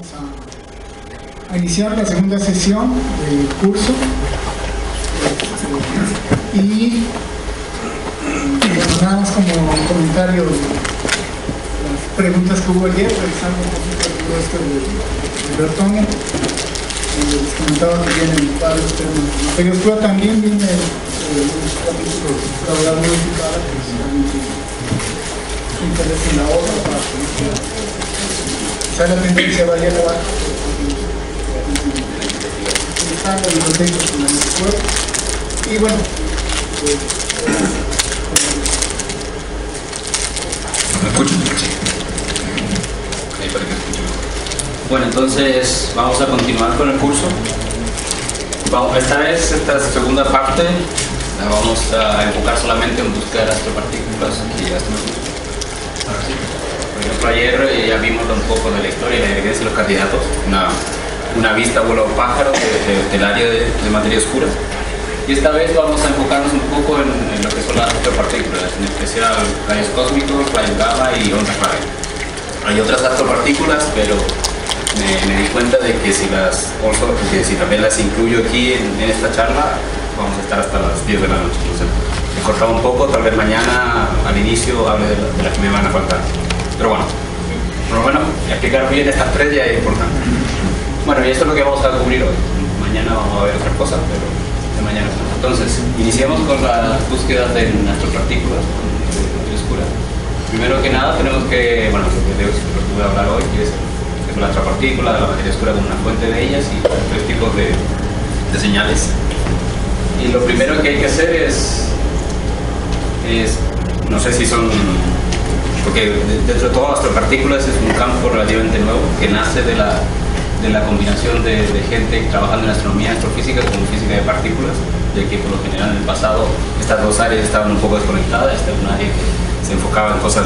vamos a, iniciar la segunda sesión del curso. Y nada más como comentario las preguntas que hubo ayer, revisando un poquito todo esto de, de Bertone. Les comentaba que vienen varios temas. Pero Oscura también viene eh, un capítulo laboral modificada que realmente interesa en la obra para que quizá la tendencia vaya a utilizando los y bueno. Pues, ¿Me escuchan? Bueno, entonces vamos a continuar con el curso. Vamos, esta vez, esta segunda parte, la vamos a enfocar solamente en buscar astropartículas que ya estamos Por ejemplo, ayer eh, ya vimos un poco de la historia y la evidencia de los candidatos, una, una vista vuelo pájaro del área de, materia oscura. Y esta vez vamos a enfocarnos un poco en, lo que son las astropartículas, en especial rayos cósmicos, rayos gamma y ondas radio. Hay otras astropartículas, pero me, di cuenta de que si las que si también las incluyo aquí en, esta charla, vamos a estar hasta las 10 de la noche. Entonces, he cortado un poco, tal vez mañana al inicio hable de, las que me van a faltar. Pero bueno, pero bueno, explicar bien estas tres ya es importante. Bueno, y esto es lo que vamos a cubrir hoy. Mañana vamos a ver otras cosas, pero de mañana. Entonces, iniciemos con las búsquedas de astropartículas de oscura. Primero que nada, tenemos que, bueno, lo que voy a hablar hoy, que es la partícula, de la materia oscura como una fuente de ellas y tres tipos de, señales. Y lo primero que hay que hacer es, es, no sé si son, porque dentro de todas las partículas es un campo relativamente nuevo que nace de la, de la combinación de, gente trabajando en astronomía, astrofísica con física de partículas, de que por lo general en el pasado estas dos áreas estaban un poco desconectadas, esta es un área que se enfocaba en cosas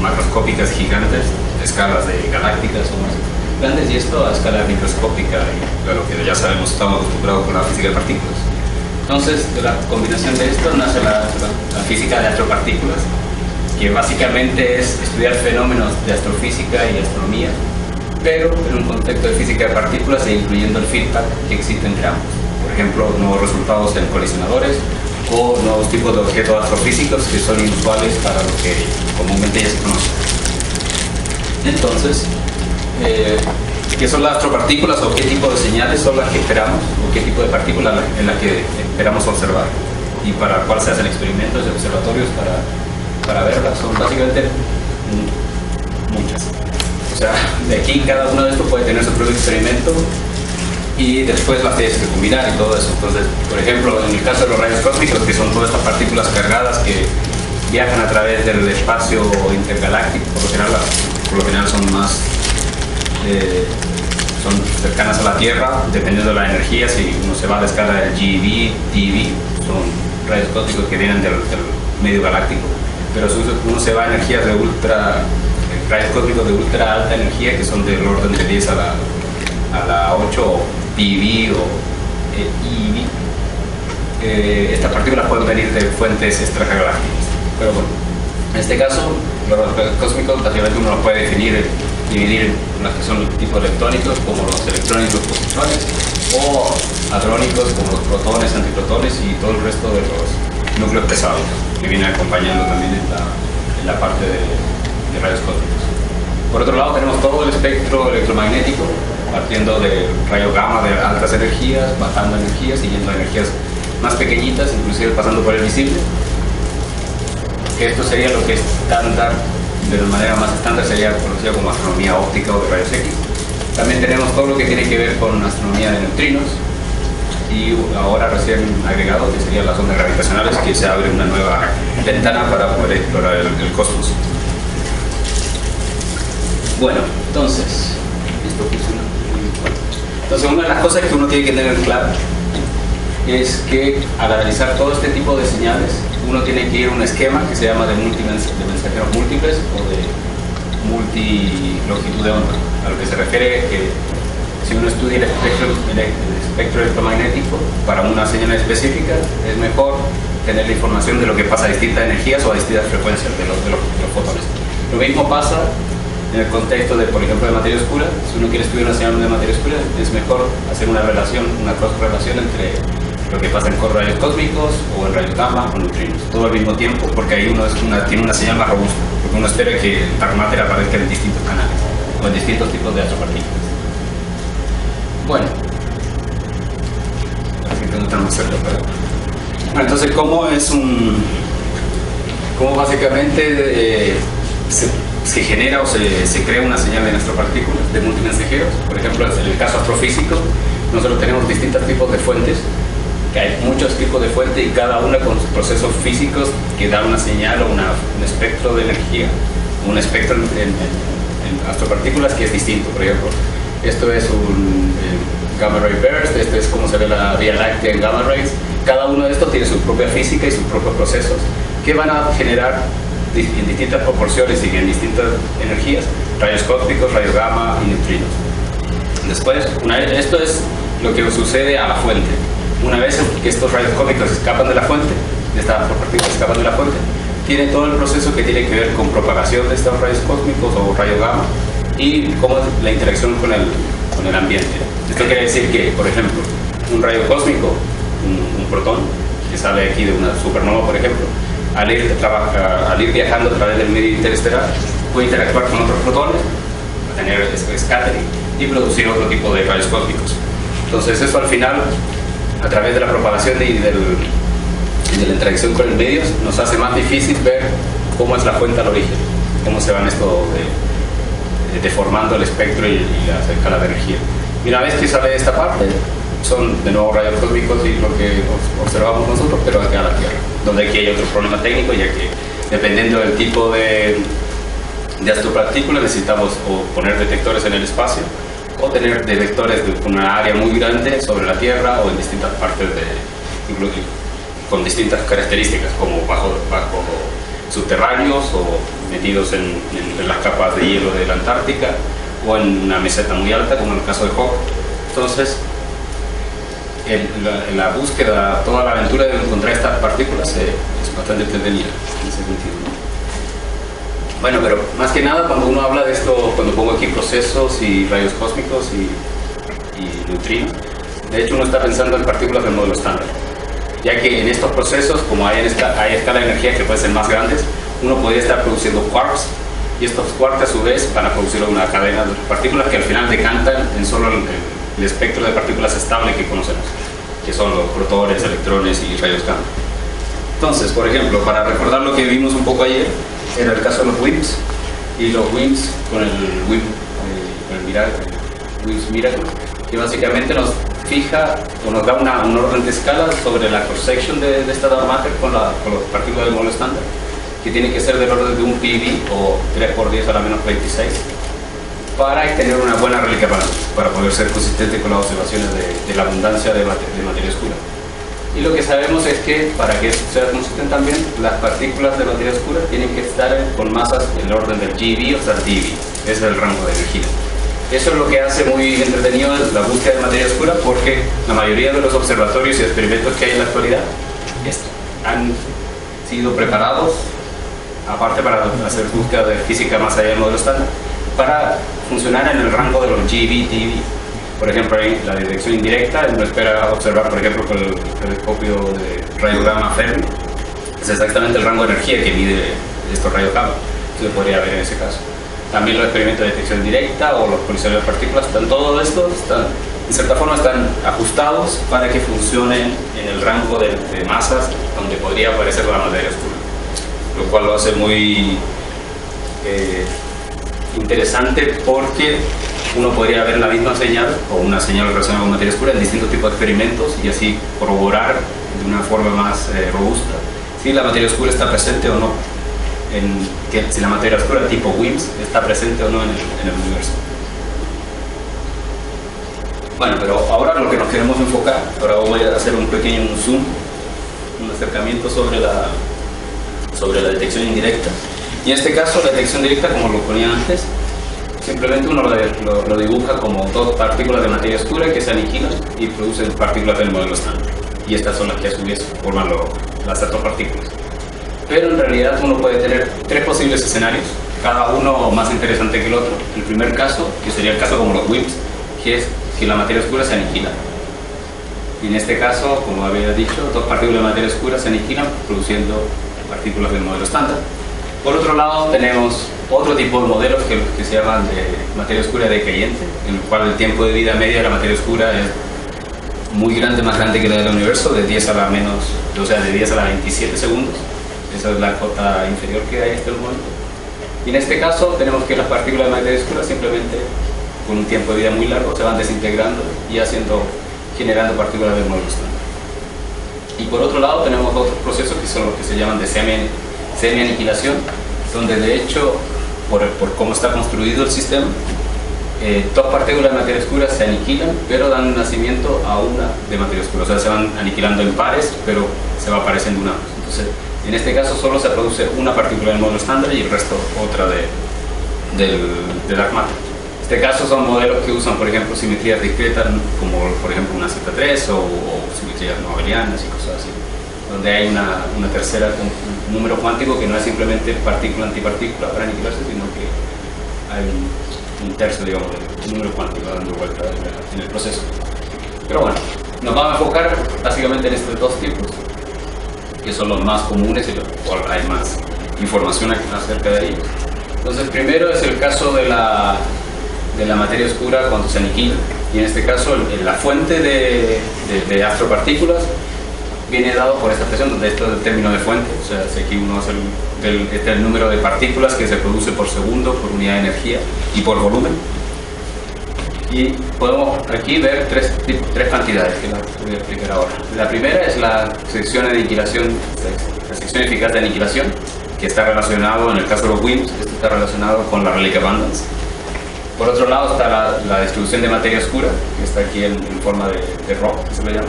macroscópicas gigantes, escalas de galácticas o más grandes, y esto a escala microscópica, y lo que ya sabemos, estamos acostumbrados con la física de partículas. Entonces, de la combinación de esto nace la, física de astropartículas, que básicamente es estudiar fenómenos de astrofísica y astronomía, pero en un contexto de física de partículas e incluyendo el feedback que existe entre ambos. Por ejemplo, nuevos resultados en colisionadores, o nuevos tipos de objetos astrofísicos que son inusuales para lo que comúnmente ya se conoce. Entonces, eh, ¿qué son las astropartículas o qué tipo de señales son las que esperamos o qué tipo de partículas en las que esperamos observar? Y para cuál se hacen experimentos y observatorios para, para verlas. Son básicamente muchas. O sea, de aquí cada uno de estos puede tener su propio experimento y después las tienes que combinar y todo eso. Entonces, por ejemplo, en el caso de los rayos cósmicos, que son todas estas partículas cargadas que viajan a través del espacio intergaláctico, por lo general, por lo general son más eh, son cercanas a la Tierra, dependiendo de la energía, si uno se va a la escala del GeV, TeV, son rayos cósmicos que vienen del, medio galáctico. Pero si uno se va a energías de ultra, rayos cósmicos de ultra alta energía, que son del orden de 10 a la, a la 8 PV o EV, eh, estas partículas pueden venir de fuentes extragalácticas. Pero bueno, en este caso, los rayos cósmicos básicamente uno los puede definir, dividir en las que son tipos electrónicos, como los los positrones, o hadrónicos, como los protones, antiprotones y todo el resto de los núcleos pesados, que vienen acompañando también en la, parte de, rayos cósmicos. Por otro lado, tenemos todo el espectro electromagnético, partiendo del rayo gamma de altas energías, bajando energías a energías más pequeñitas, inclusive pasando por el visible. Esto sería lo que es estándar, de la manera más estándar sería conocido como astronomía óptica o de rayos X. También tenemos todo lo que tiene que ver con astronomía de neutrinos y ahora recién agregado que serían las ondas gravitacionales que se abre una nueva ventana para poder explorar el, el cosmos. Bueno, entonces, esto funciona. Entonces, una de las cosas que uno tiene que tener claro es que al analizar todo este tipo de señales, uno tiene que ir a un esquema que se llama de, de mensajeros múltiples o de multilongitud de onda. A lo que se refiere que si uno estudia el espectro, el espectro electromagnético para una señal específica, es mejor tener la información de lo que pasa a distintas energías o a distintas frecuencias de los, fotones. Lo mismo pasa en el contexto de, por ejemplo, de materia oscura, si uno quiere estudiar una señal de materia oscura, es mejor hacer una relación, una cross-relación entre lo que pasa en rayos cósmicos o en rayos gamma o neutrinos, todo al mismo tiempo, porque ahí uno tiene una señal más robusta, porque uno espera que dark matter aparezca en distintos canales o en distintos tipos de astropartículas. Bueno, entonces, ¿cómo es un... cómo básicamente eh, se se genera o se, se crea una señal de partículas de multimensajeros. Por ejemplo, en el caso astrofísico, nosotros tenemos distintos tipos de fuentes, que hay muchos tipos de fuentes y cada una con sus procesos físicos que da una señal o una, un espectro de energía, un espectro en, en, astropartículas que es distinto. Por ejemplo, esto es un eh, gamma ray burst, esto es como se ve la Vía Láctea en gamma rays. Cada uno de estos tiene su propia física y sus propios procesos que van a generar en distintas proporciones y en distintas energías, rayos cósmicos, rayos gamma y neutrinos. Después, una vez, esto es lo que sucede a la fuente. Una vez que estos rayos cósmicos escapan de la fuente, estas partículas escapan de la fuente, tiene todo el proceso que tiene que ver con propagación de estos rayos cósmicos o rayos gamma y cómo la interacción con el, con el ambiente. Esto quiere decir que, por ejemplo, un rayo cósmico, un, un protón, que sale aquí de una supernova, por ejemplo, al ir, al ir viajando a través del medio interestelar, puede interactuar con otros protones, tener scattering y producir otro tipo de rayos cósmicos. Entonces eso al final, a través de la propagación y, de la interacción con el medio, nos hace más difícil ver cómo es la fuente al origen, cómo se van esto deformando el espectro y, la escala de energía. Y una vez que sale esta parte, son de nuevo rayos cósmicos y lo que observamos nosotros, pero acá a la Tierra, donde aquí hay otro problema técnico, ya que dependiendo del tipo de, de astropartícula necesitamos o poner detectores en el espacio o tener detectores de una área muy grande sobre la Tierra o en distintas partes de, con distintas características, como bajo, bajo subterráneos o metidos en, las capas de hielo de la Antártica o en una meseta muy alta, como en el caso de Hawk. Entonces, en la, búsqueda, toda la aventura de encontrar estas partículas es bastante entretenida en ese sentido. Bueno, pero más que nada cuando uno habla de esto, cuando pongo aquí procesos y rayos cósmicos y, neutrinos, de hecho uno está pensando en partículas del modelo estándar, ya que en estos procesos, como hay, en esta, hay escala de energía que pueden ser más grandes, uno podría estar produciendo quarks y estos quarks a su vez van a producir una cadena de partículas que al final decantan en solo el el espectro de partículas estable que conocemos, que son los protones, electrones y rayos gamma. Entonces, por ejemplo, para recordar lo que vimos un poco ayer, era el caso de los WIMPs, y los WIMPs con el WIMP, eh, el Miracle, Miracle, que básicamente nos fija o nos da una, un orden de escala sobre la cross-section de, esta dark matter con, la, con las partículas del modelo estándar, que tiene que ser del orden de un PeV o 3 por 10 a la menos 26 para tener una buena reliquia para, para poder ser consistente con las observaciones de, la abundancia de, de, materia oscura. Y lo que sabemos es que para que sea consistente también, las partículas de materia oscura tienen que estar con masas en el orden del GeV o sea ese es el rango de energía. Eso es lo que hace muy entretenido la búsqueda de materia oscura porque la mayoría de los observatorios y experimentos que hay en la actualidad han sido preparados, aparte para hacer búsqueda de física más allá del modelo estándar, para funcionar en el rango de los GV, TV. Por ejemplo, la dirección indirecta, uno espera observar, por ejemplo, con el telescopio de radiograma Fermi, es exactamente el rango de energía que mide estos rayos gamma. Se podría ver en ese caso. También los experimentos de detección directa o los colisiones de partículas, están, todo esto están, en cierta forma están ajustados para que funcionen en el rango de, masas donde podría aparecer la materia oscura, lo cual lo hace muy eh, interesante porque uno podría ver la misma señal o una señal relacionada con materia oscura en distintos tipos de experimentos y así corroborar de una forma más eh, robusta si la materia oscura está presente o no, en, que, si la materia oscura tipo WIMPs está presente o no en el, universo. Bueno, pero ahora lo que nos queremos enfocar, ahora voy a hacer un pequeño zoom, un acercamiento sobre la, sobre la detección indirecta. Y en este caso, la detección directa, como lo ponía antes, simplemente uno lo, dibuja como dos partículas de materia oscura que se aniquilan y producen partículas del modelo estándar. Y estas son las que a su vez forman las partículas. Pero en realidad uno puede tener tres posibles escenarios cada uno más interesante que el otro. El primer caso, que sería el caso como los WIMPs, que es que la materia oscura se aniquila. Y en este caso, como había dicho, dos partículas de materia oscura se aniquilan produciendo partículas del modelo estándar. Por otro lado, tenemos otro tipo de modelos que, que se llaman de materia oscura decayente, en el cual el tiempo de vida media de la materia oscura es muy grande, más grande que la del universo, de 10 a la menos, o sea, de 10 a la 27 segundos. Esa es la cota inferior que hay en este momento. Y en este caso tenemos que las partículas de materia oscura simplemente con un tiempo de vida muy largo se van desintegrando y haciendo, generando partículas modelo estándar. Y por otro lado tenemos otros procesos que son los que se llaman de semi-aniquilación, donde de hecho, por, por, cómo está construido el sistema, eh, dos partículas de materia oscura se aniquilan, pero dan nacimiento a una de materia oscura. O sea, se van aniquilando en pares, pero se va apareciendo una. Entonces, en este caso solo se produce una partícula del módulo estándar y el resto otra de, del, del dark. En este caso son modelos que usan, por ejemplo, simetrías discretas, como por ejemplo una Z3 o, o simetrías no abelianas y cosas así, donde hay una, una tercera un número cuántico que no es simplemente partícula-antipartícula para aniquilarse, sino que hay un, un tercio, digamos, de número cuántico dando vuelta en el, en el proceso. Pero bueno, nos vamos a enfocar básicamente en estos dos tipos que son los más comunes y los cuales hay más información acerca de ellos. Entonces, primero es el caso de la, de la materia oscura cuando se aniquila, y en este caso la fuente de, de, astropartículas viene dado por esta expresión, donde esto es el término de fuente, o sea, aquí uno hace el, este es el número de partículas que se produce por segundo, por unidad de energía y por volumen. Y podemos aquí ver tres, tres cantidades que las voy a explicar ahora. La primera es la sección de aniquilación, la sección eficaz de aniquilación, que está relacionado, en el caso de los WIMPs, esto está relacionado con la relic abundance. Por otro lado está la, la, distribución de materia oscura, que está aquí en, en forma de, de rock, que se le llama.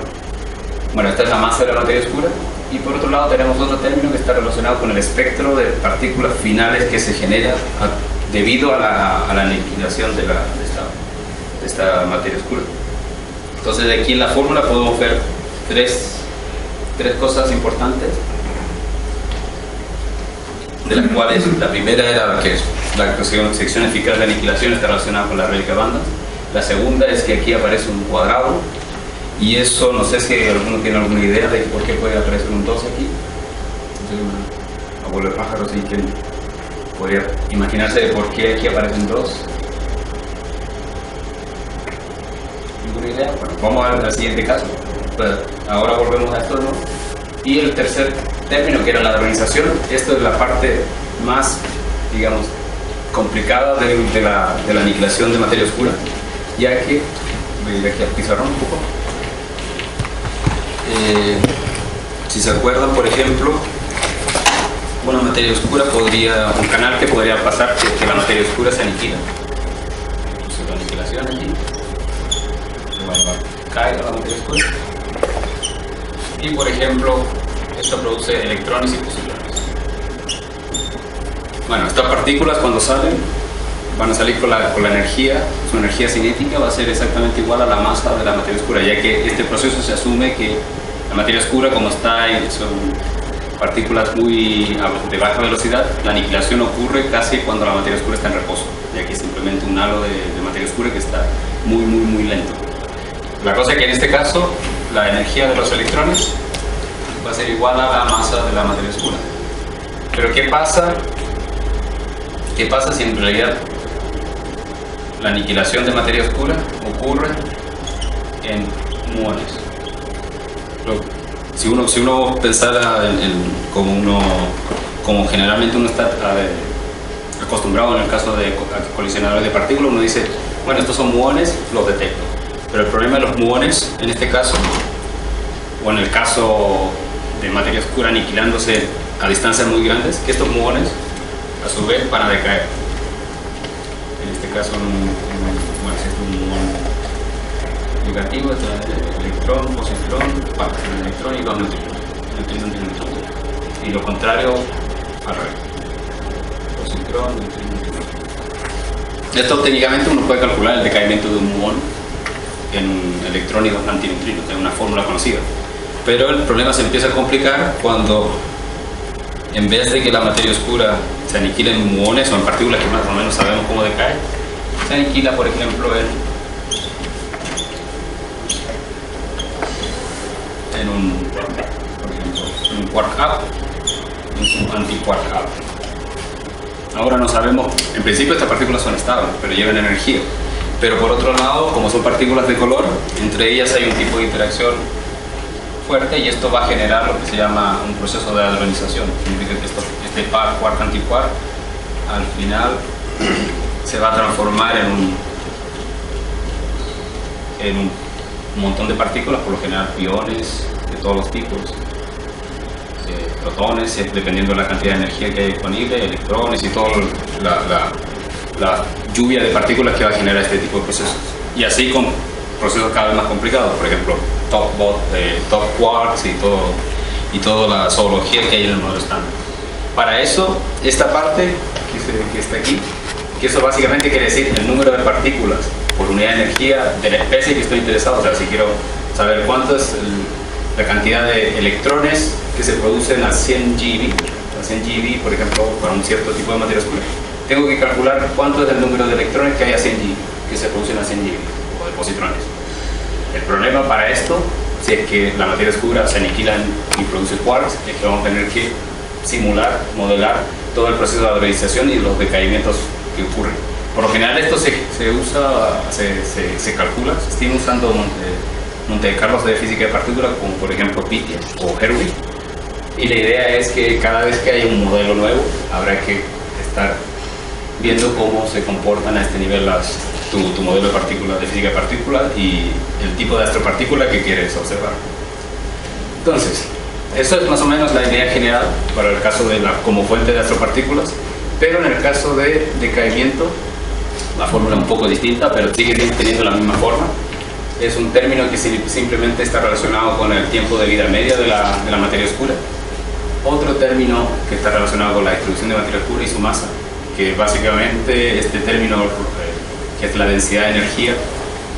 Bueno, esta es la masa de la materia oscura. Y por otro lado tenemos otro término que está relacionado con el espectro de partículas finales que se genera a, debido a la, a la aniquilación de, la, de esta materia oscura. Entonces de aquí en la fórmula podemos ver tres, tres cosas importantes, de las cuales la primera era que la sección eficaz de aniquilación está relacionada con la relica banda, la segunda es que aquí aparece un cuadrado y eso no sé si alguno tiene alguna idea de por qué puede aparecer un 2 aquí. Abuelo de pájaros y que podría imaginarse de por qué aquí aparece un 2. Idea. Bueno, vamos al, al siguiente caso. Pues ahora volvemos a esto, ¿no? Y el tercer término, que era la organización, esto es la parte más, digamos, complicada de, de, la, de la, aniquilación de materia oscura, ya que, voy a ir aquí al pizarrón un poco, eh, si se acuerdan, por ejemplo, una materia oscura podría, un canal que podría pasar que, que la materia oscura se aniquila. Entonces la aniquilación aquí cae la materia oscura. Y por ejemplo, esto produce electrones y positrones. Bueno, estas partículas cuando salen van a salir con la, con la energía, su energía cinética va a ser exactamente igual a la masa de la materia oscura, ya que este proceso se asume que la materia oscura, como está son partículas muy de baja velocidad, la aniquilación ocurre casi cuando la materia oscura está en reposo, ya que es simplemente un halo de materia oscura que está muy, muy, muy lento. La cosa es que en este caso la energía de los electrones va a ser igual a la masa de la materia oscura. Pero ¿qué pasa? ¿Qué pasa si en realidad la aniquilación de materia oscura ocurre en muones? Si uno, si uno pensara en, en, como uno, como generalmente uno está acostumbrado en el caso de colisionadores de partículas, uno dice, bueno, estos son muones, los detecto. Pero el problema de los muones, en este caso, o en el caso de materia oscura aniquilándose a distancias muy grandes, que estos muones, a su vez, van a decaer. En este caso, un, un, bueno, si es un muón negativo, el electrón, positrón, el electrón y dos neutrinos. Neutrino, neutrino, Y lo contrario, al revés. Positrón, neutrino, neutrino. Esto técnicamente uno puede calcular el decaimiento de un muón en electrón y dos antineutrinos, es una fórmula conocida. Pero el problema se empieza a complicar cuando en vez de que la materia oscura se aniquile en muones o en partículas que más o menos sabemos cómo decae, se aniquila, por ejemplo, en, en un, por ejemplo, en un quark up y un anti-quark up. Ahora no sabemos, en principio estas partículas son estables, pero llevan energía. Pero por otro lado, como son partículas de color, entre ellas hay un tipo de interacción fuerte y esto va a generar lo que se llama un proceso de hadronización. Significa que este par, quark, antiquark, al final se va a transformar en un, en un montón de partículas, por lo general piones de todos los tipos, eh, protones, eh, dependiendo de la cantidad de energía que hay disponible, electrones y toda la, la, la lluvia de partículas que va a generar este tipo de procesos. Y así con procesos cada vez más complicados, por ejemplo, top, bot, eh, top quarks y todo y toda la zoología que hay en el modelo estándar. Para eso, esta parte que, se- que está aquí, que eso básicamente quiere decir el número de partículas por unidad de energía de la especie que estoy interesado. O sea, si quiero saber cuánto es el- la cantidad de electrones que se producen a 100 GeV, a 100 GeV, por ejemplo, para un cierto tipo de materia oscura, tengo que calcular cuánto es el número de electrones que hay a 100 GeV, que se producen a 100 GeV, o de positrones. El problema para esto, si es que la materia oscura se aniquila y produce quarks, es que vamos a tener que simular, modelar todo el proceso de hadronización y los decaimientos que ocurren. Por lo general esto se, se usa, se, se, se calcula, se están usando Monte, Monte Carlos de física de partículas como por ejemplo Pittia o Herwig. Y la idea es que cada vez que haya un modelo nuevo habrá que estar viendo cómo se comportan a este nivel tu, modelo de partículas, de física de partículas y el tipo de astropartícula que quieres observar. Entonces, eso es más o menos la idea general para el caso de la como fuente de astropartículas, pero en el caso de decaimiento, la fórmula es un poco distinta, pero sigue teniendo la misma forma. Es un término que sim- simplemente está relacionado con el tiempo de vida media de la, de la materia oscura. Otro término que está relacionado con la distribución de materia oscura y su masa, que básicamente este término, que es la densidad de energía,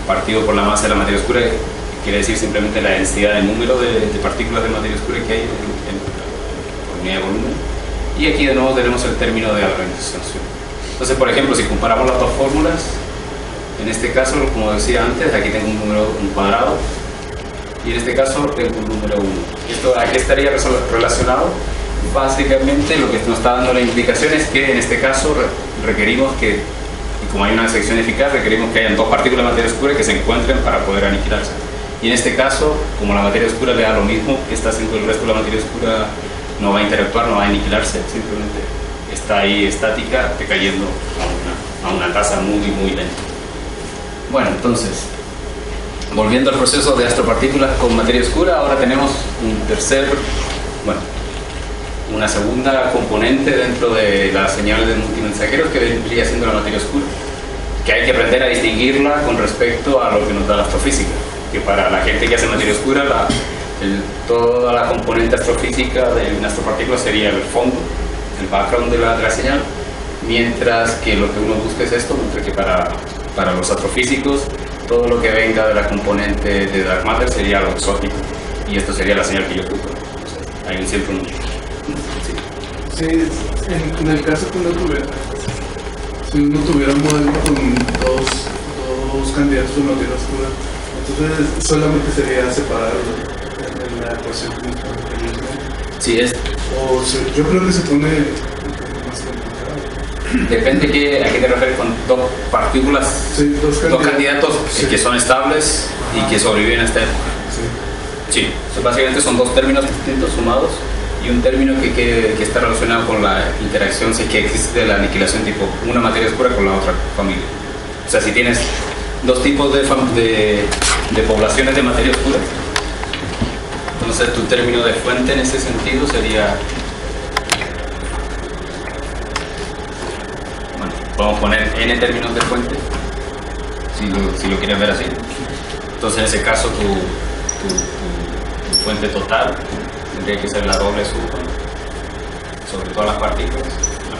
partido por la masa de la materia oscura, quiere decir simplemente la densidad de número de, de partículas de materia oscura que hay en, en- unidad de volumen. Y aquí de nuevo tenemos el término de hadronización. Entonces, por ejemplo, si comparamos las dos fórmulas, en este caso, como decía antes, aquí tengo un número un cuadrado y en este caso tengo un número 1. ¿Esto a qué estaría relacionado? Básicamente lo que nos está dando la indicación es que en este caso re- requerimos que, y como hay una sección eficaz, requerimos que hayan dos partículas de materia oscura que se encuentren para poder aniquilarse. Y en este caso, como la materia oscura le da lo mismo está haciendo el resto de la materia oscura, no va a interactuar, no va a aniquilarse, simplemente está ahí estática, decayendo a una, a una tasa muy, muy lenta. Bueno, entonces, volviendo al proceso de astropartículas con materia oscura, ahora tenemos un tercer, bueno, una segunda componente dentro de las señales de multimensajeros que vendría siendo la materia oscura, que hay que aprender a distinguirla con respecto a lo que nos da la astrofísica, que para la gente que hace materia oscura, la- el- toda la componente astrofísica de una astropartícula sería el fondo, el background de la, de señal, mientras que lo que uno busca es esto, mientras que para, para los astrofísicos todo lo que venga de la componente de dark matter sería lo exótico, y esto sería la señal que yo ocupo. Hay un siempre un... sí. En, en el caso que uno tuviera, si uno tuviera un modelo con dos, dos candidatos de materia oscura, entonces solamente sería en, en la ecuación. Sí, es, O se- yo creo que se pone más complicado. depende que, a qué te refieres con dos partículas, Sí, dos dos candidatos. Sí. que son estables y que sobreviven a esta época. Sí. Sí, básicamente son dos términos distintos sumados y un término que, que, que está relacionado con la interacción, si es que existe la aniquilación tipo una materia oscura con la otra familia. O sea, si tienes dos tipos de, de, poblaciones de materia oscura, entonces tu término de fuente en ese sentido sería... Bueno, a poner n términos de fuente, si lo, si lo quieres ver así. Entonces, en ese caso, tu fuente total tendría que ser la doble suma sobre todas las partículas. La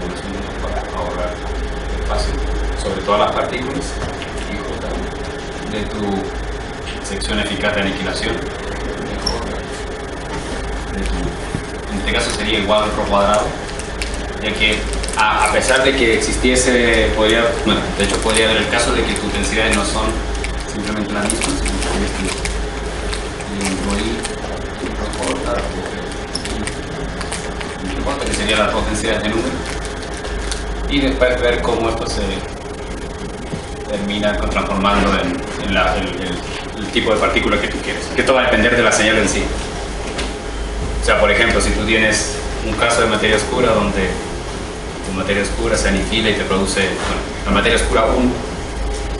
población para ahorrar espacio sobre todas las partículas y de tu sección eficaz de aniquilación de en este caso sería igual al cuadrado, ya que a, pesar de que existiese, podría, bueno, de hecho podría haber el caso de que tus densidades no son simplemente las mismas, sino que que la potencia de número y después ver cómo esto se termina transformando en, el, tipo de partícula que tú quieres. Que esto va a depender de la señal en sí. O sea, por ejemplo, si tú tienes un caso de materia oscura donde tu materia oscura se aniquila y te produce, bueno, la materia oscura 1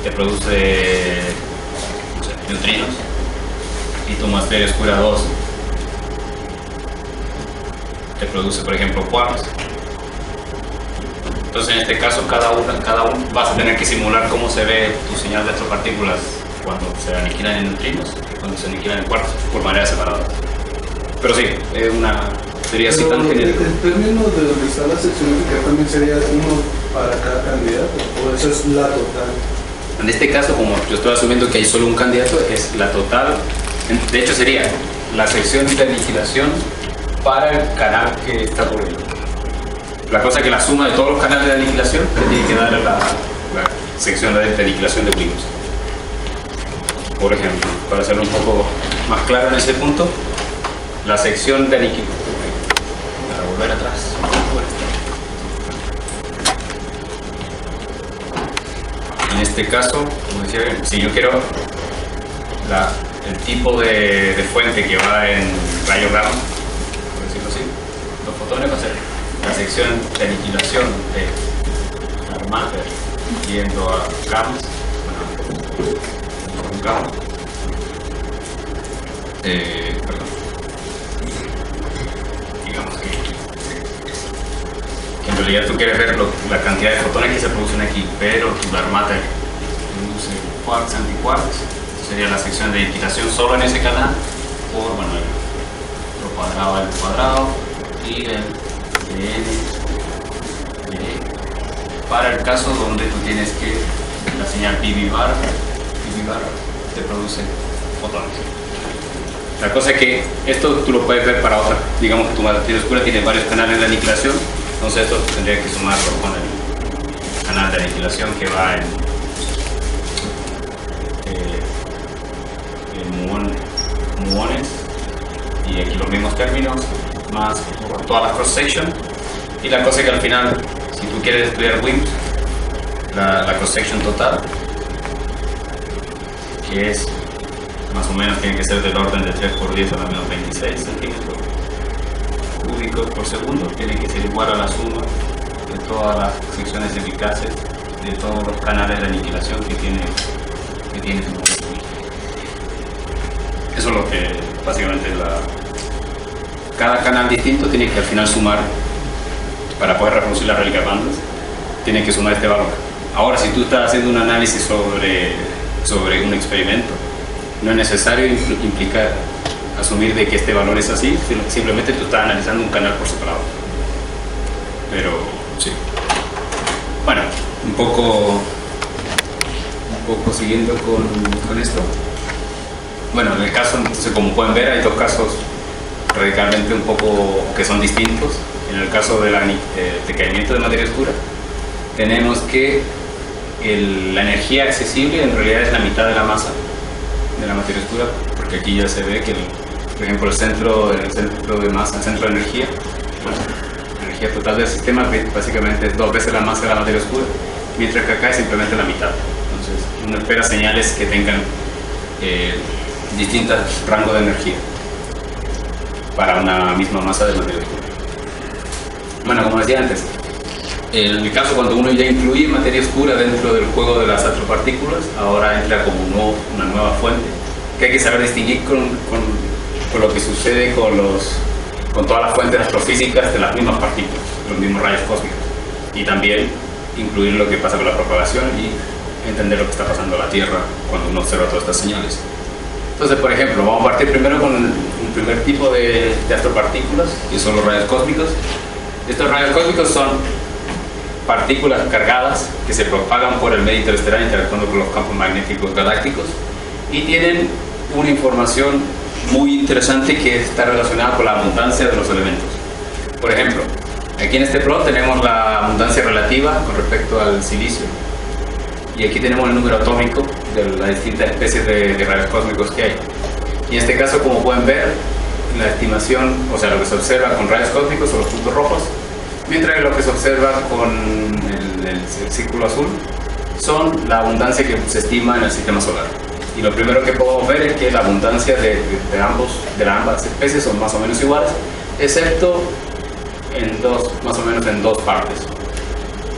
te produce neutrinos y tu materia oscura 2 te produce, por ejemplo, quarks. Entonces, en este caso, cada uno, cada uno vas a tener que simular cómo se ve tu señal de partículas cuando se aniquilan en neutrinos y cuando se aniquilan en quarks por maneras separadas. Pero sí, es una, sería así tan general. ¿El término de donde está la sección que también sería uno para cada candidato? ¿O eso es la total? En este caso, como yo estoy asumiendo que hay solo un candidato, es la total. De hecho, sería la sección de aniquilación para el canal que está ocurriendo. La cosa es que la suma de todos los canales de aniquilación tiene que dar la, sección de, aniquilación de Windows. Por ejemplo, para hacerlo un poco más claro en ese punto, la sección de aniquilación. Para volver atrás. En este caso, como decía, si yo quiero el tipo de, de fuente que va en rayo gamma, va a la sección de aniquilación de Armater yendo a GAMS, bueno. Eh, perdón. Digamos que, que, en realidad tú quieres ver la cantidad de fotones que se producen aquí, pero tu Darmater produce quarks, antiquarks, sería la sección de aniquilación solo en ese canal por, bueno, el cuadrado al cuadrado para el caso donde tú tienes que la señal PV bar, bar te produce fotones. La cosa es que esto tú lo puedes ver para otra, digamos que tu materia oscura tiene varios canales de aniquilación, entonces esto tendría que sumarlo con el canal de aniquilación que va en, eh, muones y aquí los mismos términos más toda la cross section. Y la cosa es que al final si tú quieres estudiar WIMP la, la cross section total que es más o menos tiene que ser del orden de 3 por 10 a la menos 26 centímetros cúbicos por segundo tiene que ser igual a la suma de todas las secciones eficaces de todos los canales de aniquilación que tiene que tiene eso es lo que básicamente es la, cada canal distinto tiene que al final sumar, para poder reproducir la réplica de bandas, tiene que sumar este valor. Ahora, si tú estás haciendo un análisis sobre, sobre un experimento, no es necesario implicar, asumir de que este valor es así, simplemente tú estás analizando un canal por separado. Pero, sí. Bueno, un poco, un poco siguiendo con, con esto. Bueno, en el caso, entonces, como pueden ver, hay dos casos radicalmente un poco que son distintos. En el caso del eh, decaimiento de materia oscura, tenemos que la energía accesible en realidad es la mitad de la masa de la materia oscura, porque aquí ya se ve que, por ejemplo, el centro, el centro de masa, el centro de energía, la energía total del sistema básicamente es dos veces la masa de la materia oscura, mientras que acá es simplemente la mitad. Entonces, uno espera señales que tengan eh, distintos rangos de energía para una misma masa de materia oscura. Bueno, como decía antes, en el caso cuando uno ya incluye materia oscura dentro del juego de las astropartículas, ahora entra como una nueva fuente, que hay que saber distinguir con, con, con, lo que sucede con, los, con todas las fuentes astrofísicas de las mismas partículas, los mismos rayos cósmicos, y también incluir lo que pasa con la propagación y entender lo que está pasando a la Tierra cuando uno observa todas estas señales. Entonces, por ejemplo, vamos a partir primero con primer tipo de, astropartículas, que son los rayos cósmicos. Estos rayos cósmicos son partículas cargadas que se propagan por el medio interestelar interactuando con los campos magnéticos galácticos y tienen una información muy interesante que está relacionada con la abundancia de los elementos. Por ejemplo, aquí en este plot tenemos la abundancia relativa con respecto al silicio y aquí tenemos el número atómico de las distintas especies de, de rayos cósmicos que hay. Y en este caso, como pueden ver, la estimación, o sea, lo que se observa con rayos cósmicos son los puntos rojos, mientras que lo que se observa con el, el- el círculo azul son la abundancia que se estima en el sistema solar. Y lo primero que podemos ver es que la abundancia de, de- de ambos, de ambas especies son más o menos iguales, excepto en dos, más o menos en dos partes.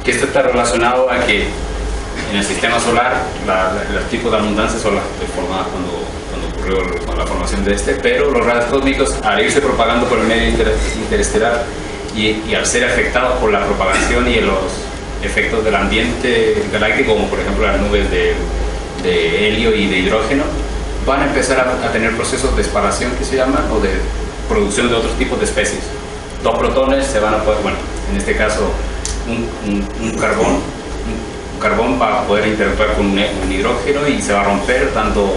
Que esto está relacionado a que en el sistema solar la- la- los tipos de abundancia son las formadas cuando ocurrió con la formación de este, pero los rayos cósmicos al irse propagando por el medio inter- interestelar y, y al ser afectados por la propagación y los efectos del ambiente galáctico, como por ejemplo las nubes de, de helio y de hidrógeno, van a empezar a, a tener procesos de espalación que se llaman o de producción de otros tipos de especies. Dos protones se van a poder, bueno, en este caso un, un- un carbón, un carbón va a poder interactuar con un hidrógeno y se va a romper dando,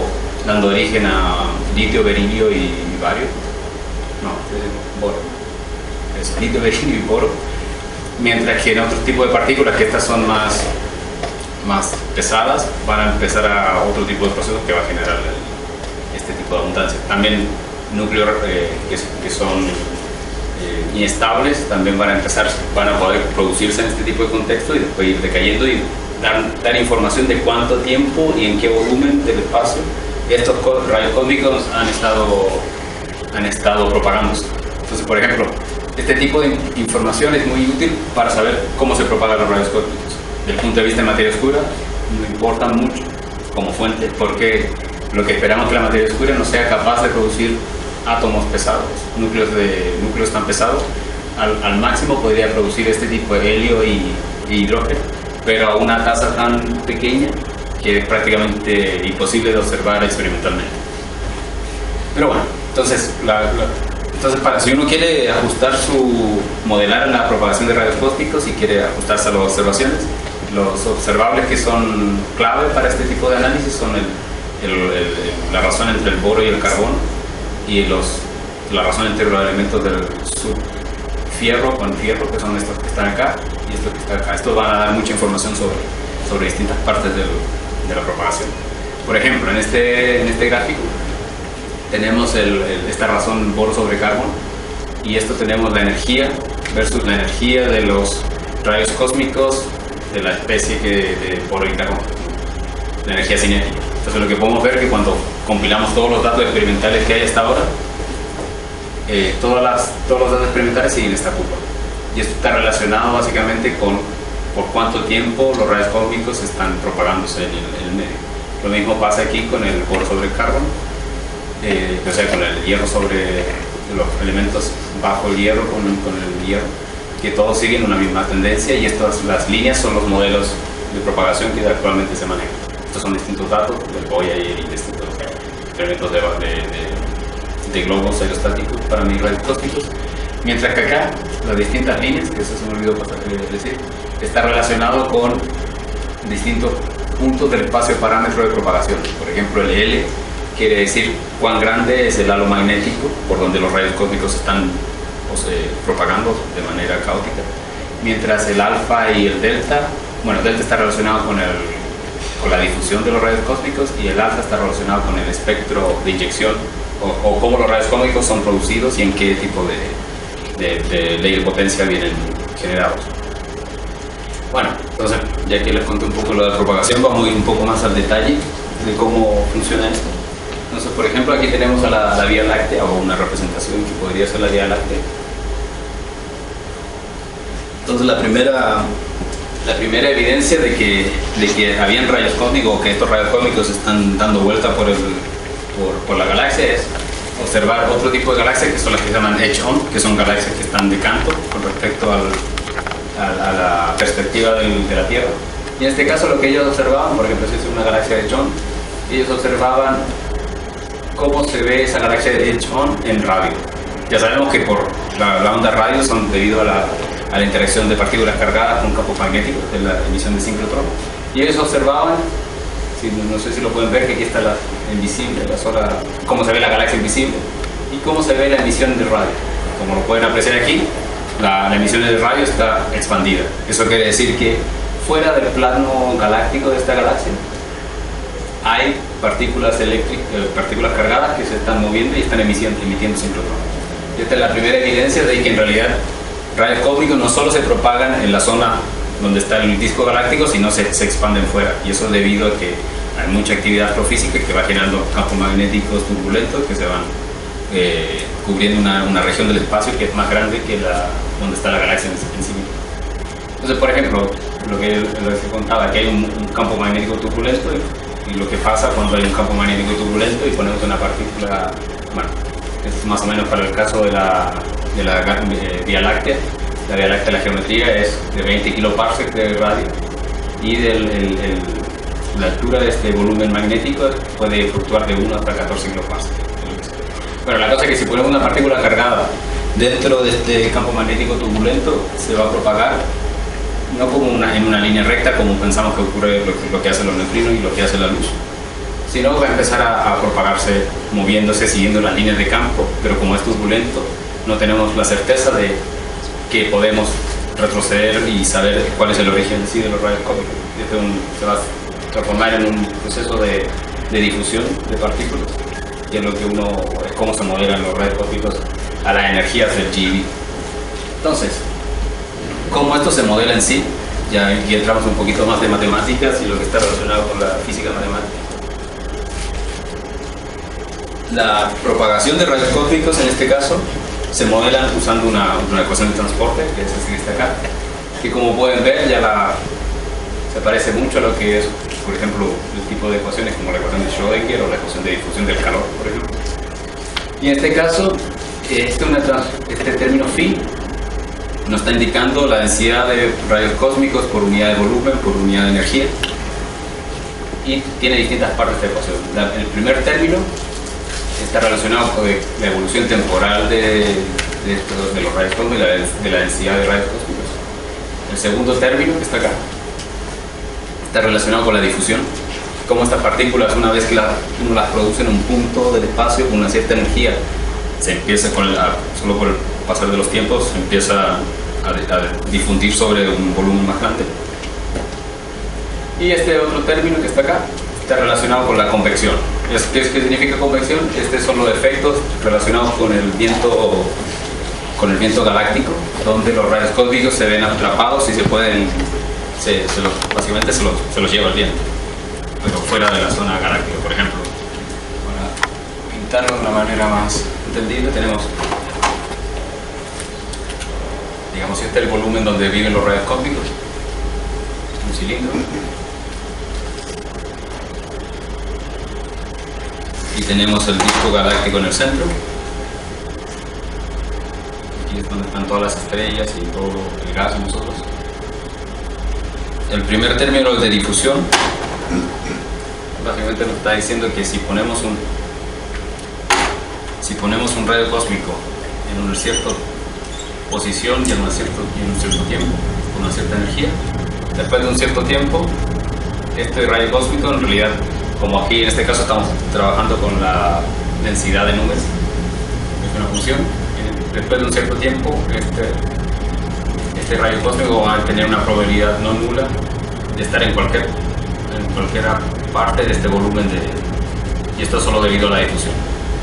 dando origen a litio, berilio y, bario. No, es boro. Es litio, berilio y boro. Mientras que en otros tipos de partículas, que estas son más, más pesadas, van a empezar a otro tipo de procesos que va a generar este tipo de abundancia. También núcleos eh, que, que son eh, inestables también van a empezar, van a poder producirse en este tipo de contexto y después ir decayendo y dar, dar información de cuánto tiempo y en qué volumen del espacio estos rayos cósmicos han estado, han estado propagándose. Entonces, por ejemplo, este tipo de in- información es muy útil para saber cómo se propagan los rayos cósmicos. Desde el punto de vista de materia oscura, no importa mucho como fuente, porque lo que esperamos es que la materia oscura no sea capaz de producir átomos pesados, núcleos, de, núcleos tan pesados, al, al máximo podría producir este tipo de helio y, y hidrógeno, pero a una tasa tan pequeña que es prácticamente imposible de observar experimentalmente. Pero bueno, entonces, la- la- entonces para si uno quiere ajustar su, modelar la propagación de rayos cósmicos y quiere ajustarse a las observaciones, los observables que son clave para este tipo de análisis son el- el- el- la razón entre el boro y el carbón y los, la razón entre los elementos del fierro con fierro, que son estos que están acá y estos que están acá. Estos van a dar mucha información sobre, sobre distintas partes del- de la propagación. Por ejemplo, en este, en este gráfico tenemos el- el- esta razón boro sobre carbón y esto tenemos la energía versus la energía de los rayos cósmicos de la especie que, de boro y carbón, la energía cinética. Entonces lo que podemos ver es que cuando compilamos todos los datos experimentales que hay hasta ahora, eh, todas las, todos los datos experimentales siguen esta curva. Y esto está relacionado básicamente con por cuánto tiempo los rayos cósmicos están propagándose en el, en el medio. Lo mismo pasa aquí con el boro sobre el carbón, eh, o sea, con el hierro sobre los elementos bajo el hierro con, con el hierro, que todos siguen una misma tendencia y estas, las líneas son los modelos de propagación que actualmente se manejan. Estos son distintos datos del Boya y distintos elementos de, de, de- de globos aerostáticos para cósmicos. Mientras que acá, las distintas líneas, que eso se me olvidó pasar, eh, decir, está relacionado con distintos puntos del espacio parámetro de propagación. Por ejemplo, el L quiere decir cuán grande es el halo magnético por donde los rayos cósmicos están o propagando de manera caótica. Mientras el alfa y el delta, bueno, el delta está relacionado con, el, con la difusión de los rayos cósmicos y el alfa está relacionado con el espectro de inyección o, o cómo los rayos cósmicos son producidos y en qué tipo de, de, de ley de potencia vienen generados. Bueno, entonces, ya que les conté un poco lo de la propagación, vamos a ir un poco más al detalle de cómo funciona esto. Entonces, por ejemplo, aquí tenemos a la, la Vía Láctea o una representación que podría ser la Vía Láctea. Entonces, la primera, la primera evidencia de que, de que habían rayos cósmicos o que estos rayos cósmicos están dando vuelta por, el, por, por la galaxia es observar otro tipo de galaxias que son las que se llaman edge-on, que son galaxias que están de canto con respecto al, a, a la perspectiva del- de la Tierra. Y en este caso lo que ellos observaban, por ejemplo, si es una galaxia John, ellos observaban cómo se ve esa galaxia de Edge-On en radio. Ya sabemos que por la, la onda radio son debido a la, a la interacción de partículas cargadas con campos magnéticos de la emisión de sincrotrón. Y ellos observaban, si, no sé si lo pueden ver, que aquí está la invisible, la sola, cómo se ve la galaxia invisible y cómo se ve la emisión de radio. Como lo pueden apreciar aquí, la, la emisión de radio está expandida. Eso quiere decir que fuera del plano galáctico de esta galaxia hay partículas eléctricas, eh, partículas cargadas que se están moviendo y están emitiendo, emitiendo sincrotrones. Esta es la primera evidencia de que en realidad rayos cósmicos no solo se propagan en la zona donde está el disco galáctico, sino se, se expanden fuera. Y eso es debido a que hay mucha actividad astrofísica que va generando campos magnéticos turbulentos que se van eh, cubriendo una, una, región del espacio que es más grande que la donde está la galaxia en, en sí misma. Entonces, por ejemplo, lo que, lo que contaba, que hay un, un campo magnético turbulento y, y, lo que pasa cuando hay un campo magnético turbulento y ponemos una partícula, bueno, es más o menos para el caso de la, de la Vía Láctea, la Vía Láctea, la geometría es de 20 kiloparsecs de radio y del, el, el, la altura de este volumen magnético puede fluctuar de 1 hasta 14 kiloparsecs. Bueno, la cosa es que si ponemos una partícula cargada dentro de este campo magnético turbulento, se va a propagar no como una, en una línea recta como pensamos que ocurre lo, lo, que hacen los neutrinos y lo que hace la luz, sino va a empezar a, a, propagarse moviéndose, siguiendo las líneas de campo, pero como es turbulento, no tenemos la certeza de que podemos retroceder y saber cuál es el origen sí, de los rayos cósmicos. Este un, se va transformar en un proceso de, de difusión de partículas, que es lo que uno, es cómo se modelan los rayos cósmicos a las energías del GeV. Entonces, cómo esto se modela en sí, ya aquí entramos un poquito más de matemáticas y lo que está relacionado con la física matemática. La propagación de rayos cósmicos en este caso se modelan usando una, una ecuación de transporte, que es esta que está acá, que como pueden ver ya la, se parece mucho a lo que es, por ejemplo, el tipo de ecuaciones como la ecuación de Schrödinger o la ecuación de difusión del calor, por ejemplo. Y en este caso, este, este término phi nos está indicando la densidad de rayos cósmicos por unidad de volumen, por unidad de energía. Y tiene distintas partes de ecuación. La, el primer término está relacionado con la evolución temporal de, de, estos, de los rayos cósmicos, de la, de la densidad de rayos cósmicos. El segundo término, que está acá, está relacionado con la difusión. Cómo estas partículas, una vez que la, uno las produce en un punto del espacio con una cierta energía, se empieza con solo por el pasar de los tiempos, se empieza a, a difundir sobre un volumen más grande. Y este otro término que está acá está relacionado con la convección. ¿Qué, ¿Qué significa convección? Estos son los efectos relacionados con el viento con el viento galáctico, donde los rayos cósmicos se ven atrapados y se pueden, se, se los, básicamente se los, se lleva el viento, pero fuera de la zona galáctica, por ejemplo. Para pintarlo de una manera más entendible, tenemos, digamos, este es el volumen donde viven los rayos cósmicos, un cilindro. y tenemos el disco galáctico en el centro. Aquí es donde están todas las estrellas y todo el gas nosotros. El primer término de difusión. Básicamente nos está diciendo que si ponemos un si ponemos un rayo cósmico en una cierta posición y en, una cierto, y en un cierto tiempo, con una cierta energía, después de un cierto tiempo, este rayo cósmico en realidad como aquí en este caso estamos trabajando con la densidad de nubes, es una función, después de un cierto tiempo este, este rayo cósmico va a tener una probabilidad no nula de estar en cualquier, en cualquier parte de este volumen de, y esto solo debido a la difusión,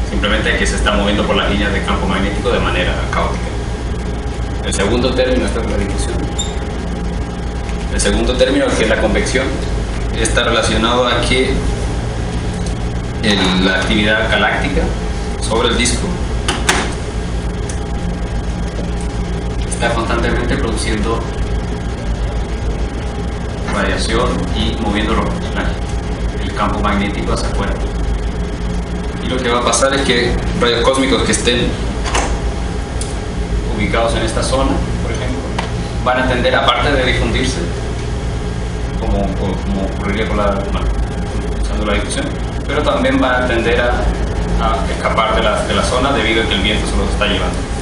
simplemente que se está moviendo por las líneas de campo magnético de manera caótica. El segundo término está es la difusión. El segundo término, que es la convección, está relacionado a que la actividad galáctica sobre el disco constantemente produciendo radiación y moviendo el campo magnético hacia afuera. Y lo que va a pasar es que rayos cósmicos que estén ubicados en esta zona, por ejemplo, van a tender, aparte de difundirse, como, como ocurriría con la, usando la difusión, pero también van a tender a, a escapar de la, de la, zona debido a que el viento se los está llevando.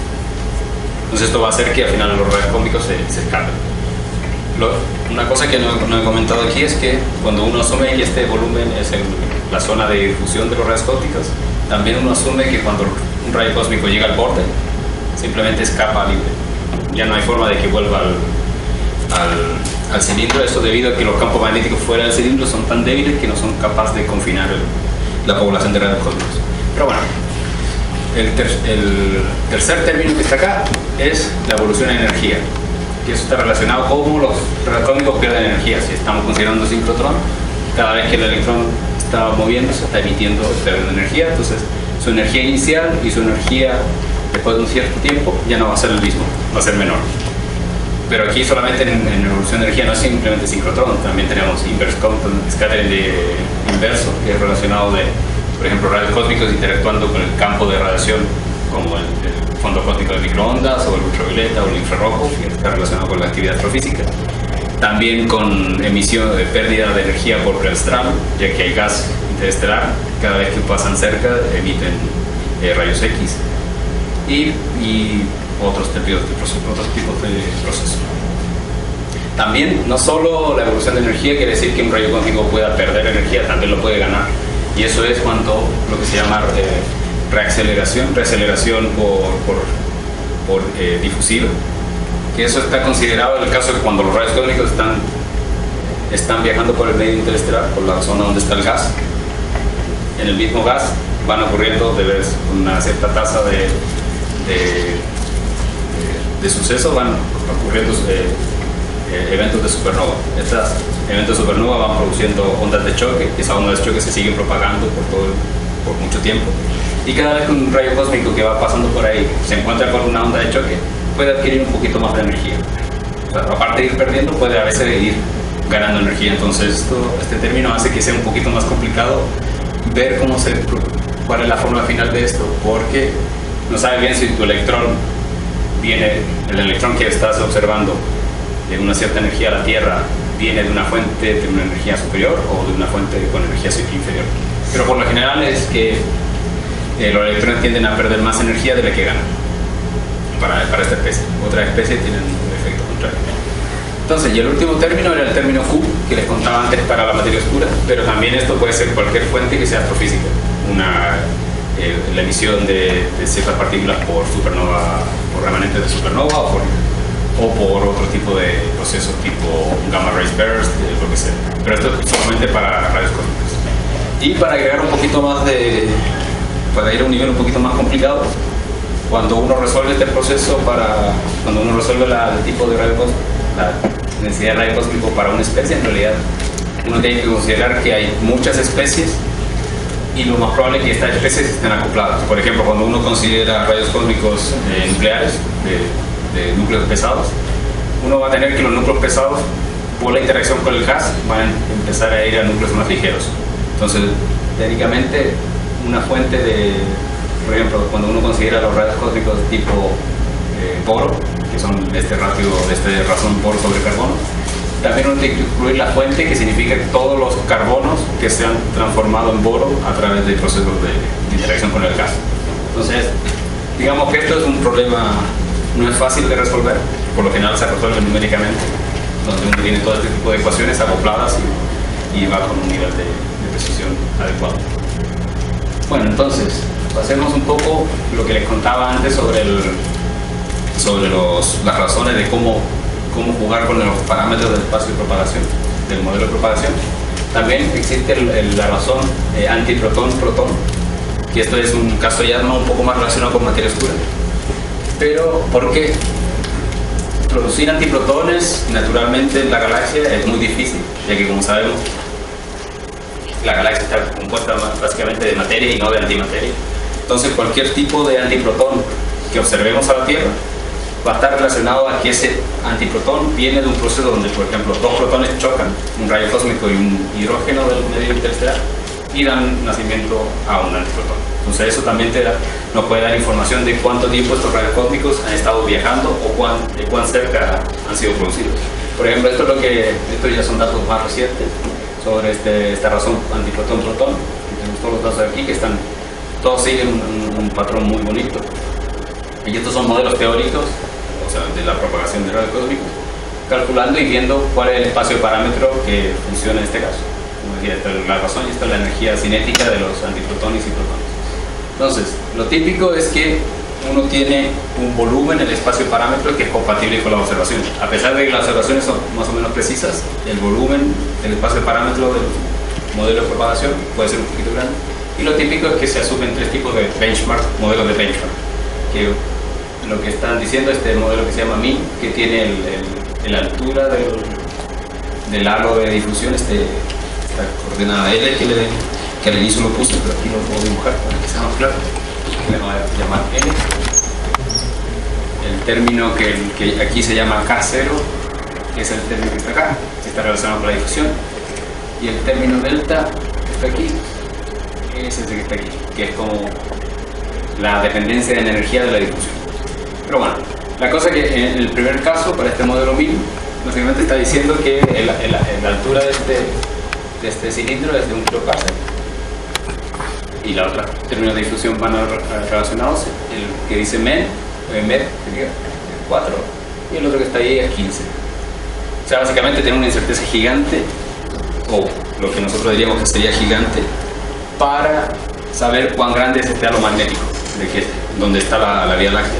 Entonces esto va a hacer que al final los rayos cósmicos se, se escapen. Lo, una cosa que no, he comentado aquí es que cuando uno asume que este volumen es el, la zona de difusión de los rayos cósmicos, también uno asume que cuando un rayo cósmico llega al borde, simplemente escapa libre. ya no hay forma de que vuelva al, cilindro, esto debido a que los campos magnéticos fuera del cilindro son tan débiles que no son capaces de confinar el- la población de radiocósmicos. Pero bueno, el, ter- el tercer término que está acá es la evolución de energía, que eso está relacionado con cómo los radiocósmicos pierden energía. Si estamos considerando sincrotrón, cada vez que el electrón está moviéndose, está emitiendo, perdiendo energía, entonces su energía inicial y su energía después de un cierto tiempo ya no va a ser el mismo, va a ser menor. Pero aquí solamente en, en evolución de energía no es simplemente sincrotrón, también tenemos inverse compton, scattering de inverso, que es relacionado de, por ejemplo, rayos cósmicos interactuando con el campo de radiación, como el, el fondo cósmico de microondas, o el ultravioleta, o el infrarrojo, que está relacionado con la actividad astrofísica. También con emisión de pérdida de energía por Bremsstrahlung, ya que hay gas interestelar, cada vez que pasan cerca emiten eh, rayos X y, y otros, tipos de procesos, otros tipos de procesos. También, no solo la evolución de energía quiere decir que un rayo cósmico pueda perder energía, también lo puede ganar. Y eso es cuando lo que se llama eh, reaceleración, reaceleración por, por, por eh, difusiva. Que eso está considerado en el caso de cuando los rayos cósmicos están, están viajando por el medio interestelar, por la zona donde está el gas. En el mismo gas van ocurriendo de vez una cierta tasa de, de, sucesos, van ocurriendo eh, eh, eventos de supernova. Estos eventos de supernova van produciendo ondas de choque, y esas ondas de choque se siguen propagando por, todo, por mucho tiempo. Y cada vez que un rayo cósmico que va pasando por ahí se encuentra con una onda de choque, puede adquirir un poquito más de energía. O sea, aparte de ir perdiendo, puede a veces ir ganando energía. Entonces, esto, este término hace que sea un poquito más complicado ver cómo se, cuál es la forma final de esto, porque no sabes bien si tu electrón viene, el electrón que estás observando de una cierta energía a la Tierra viene de una fuente de una energía superior o de una fuente con energía inferior. Pero por lo general es que eh, los electrones tienden a perder más energía de la que ganan para, para esta especie. Otras especies tienen un efecto contrario. Entonces, y el último término era el término Q, que les contaba antes para la materia oscura, pero también esto puede ser cualquier fuente que sea astrofísica. Una, eh, la emisión de, de, ciertas partículas por supernova, por remanentes de supernova o por, o por otro tipo de procesos tipo gamma rays burst, eh, lo que sea. Pero esto es solamente para rayos cósmicos. Y para agregar un poquito más de, para ir a un nivel un poquito más complicado, cuando uno resuelve este proceso para, cuando uno resuelve la, el tipo de radio cósmico, la densidad de radio cósmico para una especie, en realidad uno tiene que considerar que hay muchas especies y lo más probable es que estas especies estén acopladas. Por ejemplo, cuando uno considera rayos cósmicos eh, nucleares, de, de, núcleos pesados, uno va a tener que los núcleos pesados, por la interacción con el gas, van a empezar a ir a núcleos más ligeros. Entonces, técnicamente, una fuente de, por ejemplo, cuando uno considera los rayos cósmicos tipo eh, boro, que son este ratio, este razón boro sobre carbono, también uno tiene que incluir la fuente, que significa todos los carbonos que se han transformado en boro a través de procesos de interacción con el gas. Entonces, digamos que esto es un problema, no es fácil de resolver, por lo general se resuelve numéricamente, donde uno tiene todo este tipo de ecuaciones acopladas y, y va con un nivel de, precisión adecuado. Bueno, entonces, pasemos un poco lo que les contaba antes sobre, el, sobre los, las razones de cómo, cómo jugar con los parámetros del espacio de propagación, del modelo de propagación. También existe la razón eh, antiprotón-protón, que esto es un caso ya no un poco más relacionado con materia oscura. Pero, ¿por qué? Producir antiprotones naturalmente en la galaxia es muy difícil, ya que como sabemos, la galaxia está compuesta básicamente de materia y no de antimateria. Entonces cualquier tipo de antiprotón que observemos a la Tierra va a estar relacionado a que ese antiprotón viene de un proceso donde, por ejemplo, dos protones chocan, un rayo cósmico y un hidrógeno del medio interestelar, y dan nacimiento a un antiprotón. Entonces eso también te da, nos puede dar información de cuánto tiempo estos rayos cósmicos han estado viajando o cuán, de cuán cerca han sido producidos. Por ejemplo, esto es lo que, estos ya son datos más recientes sobre este, esta razón antiprotón-protón. Tenemos todos los datos aquí que están, todos siguen un, patrón muy bonito. Y estos son modelos teóricos, o sea, de la propagación de rayos cósmicos, calculando y viendo cuál es el espacio de parámetro que funciona en este caso. Como decía, esta es la razón y esta es la energía cinética de los antiprotones y protones. Entonces, lo típico es que uno tiene un volumen en el espacio de parámetros que es compatible con la observación. A pesar de que las observaciones son más o menos precisas, el volumen del espacio de parámetros del modelo de propagación puede ser un poquito grande. Y lo típico es que se asumen tres tipos de benchmark, modelos de benchmark. Que lo que están diciendo este modelo que se llama MIN, que tiene la altura del, del halo de difusión, este, esta coordenada L que, le, que al inicio lo puse, pero aquí lo puedo dibujar para que sea más claro. Le voy a llamar L. El término que, aquí se llama K0, que es el término que está acá, que está relacionado con la difusión. Y el término delta, que está aquí, es ese que está aquí, que es como la dependencia de energía de la difusión. Pero bueno, la cosa es que en el primer caso, para este modelo 1000, básicamente está diciendo que la altura de este, de este cilindro es de un kiloparsec y la otra términos de difusión van relacionados, el que dice MEN, MED, sería 4, y el otro que está ahí es 15. O sea, básicamente tiene una incerteza gigante, o lo que nosotros diríamos que sería gigante, para saber cuán grande es este halo magnético, de que, donde está la, la Vía Láctea.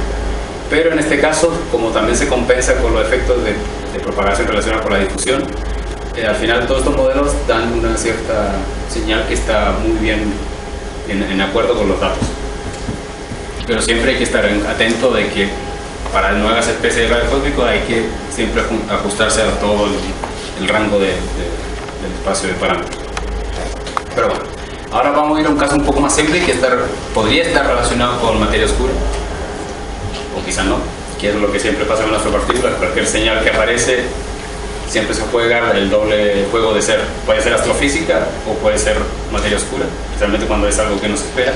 Pero en este caso, como también se compensa con los efectos de, de propagación relacionados con la difusión, eh, al final todos estos modelos dan una cierta señal que está muy bien en, en acuerdo con los datos. Pero siempre hay que estar en- atento de que para nuevas especies de radiocósmicos hay que siempre aju- ajustarse a todo el, el rango de- de- del espacio de parámetros. Pero bueno, ahora vamos a ir a un caso un poco más simple que estar, podría estar relacionado con materia oscura, o quizá no, que es lo que siempre pasa con las partículas, cualquier señal que aparece siempre se juega el doble juego de ser, puede ser astrofísica o puede ser materia oscura, especialmente cuando es algo que no se espera.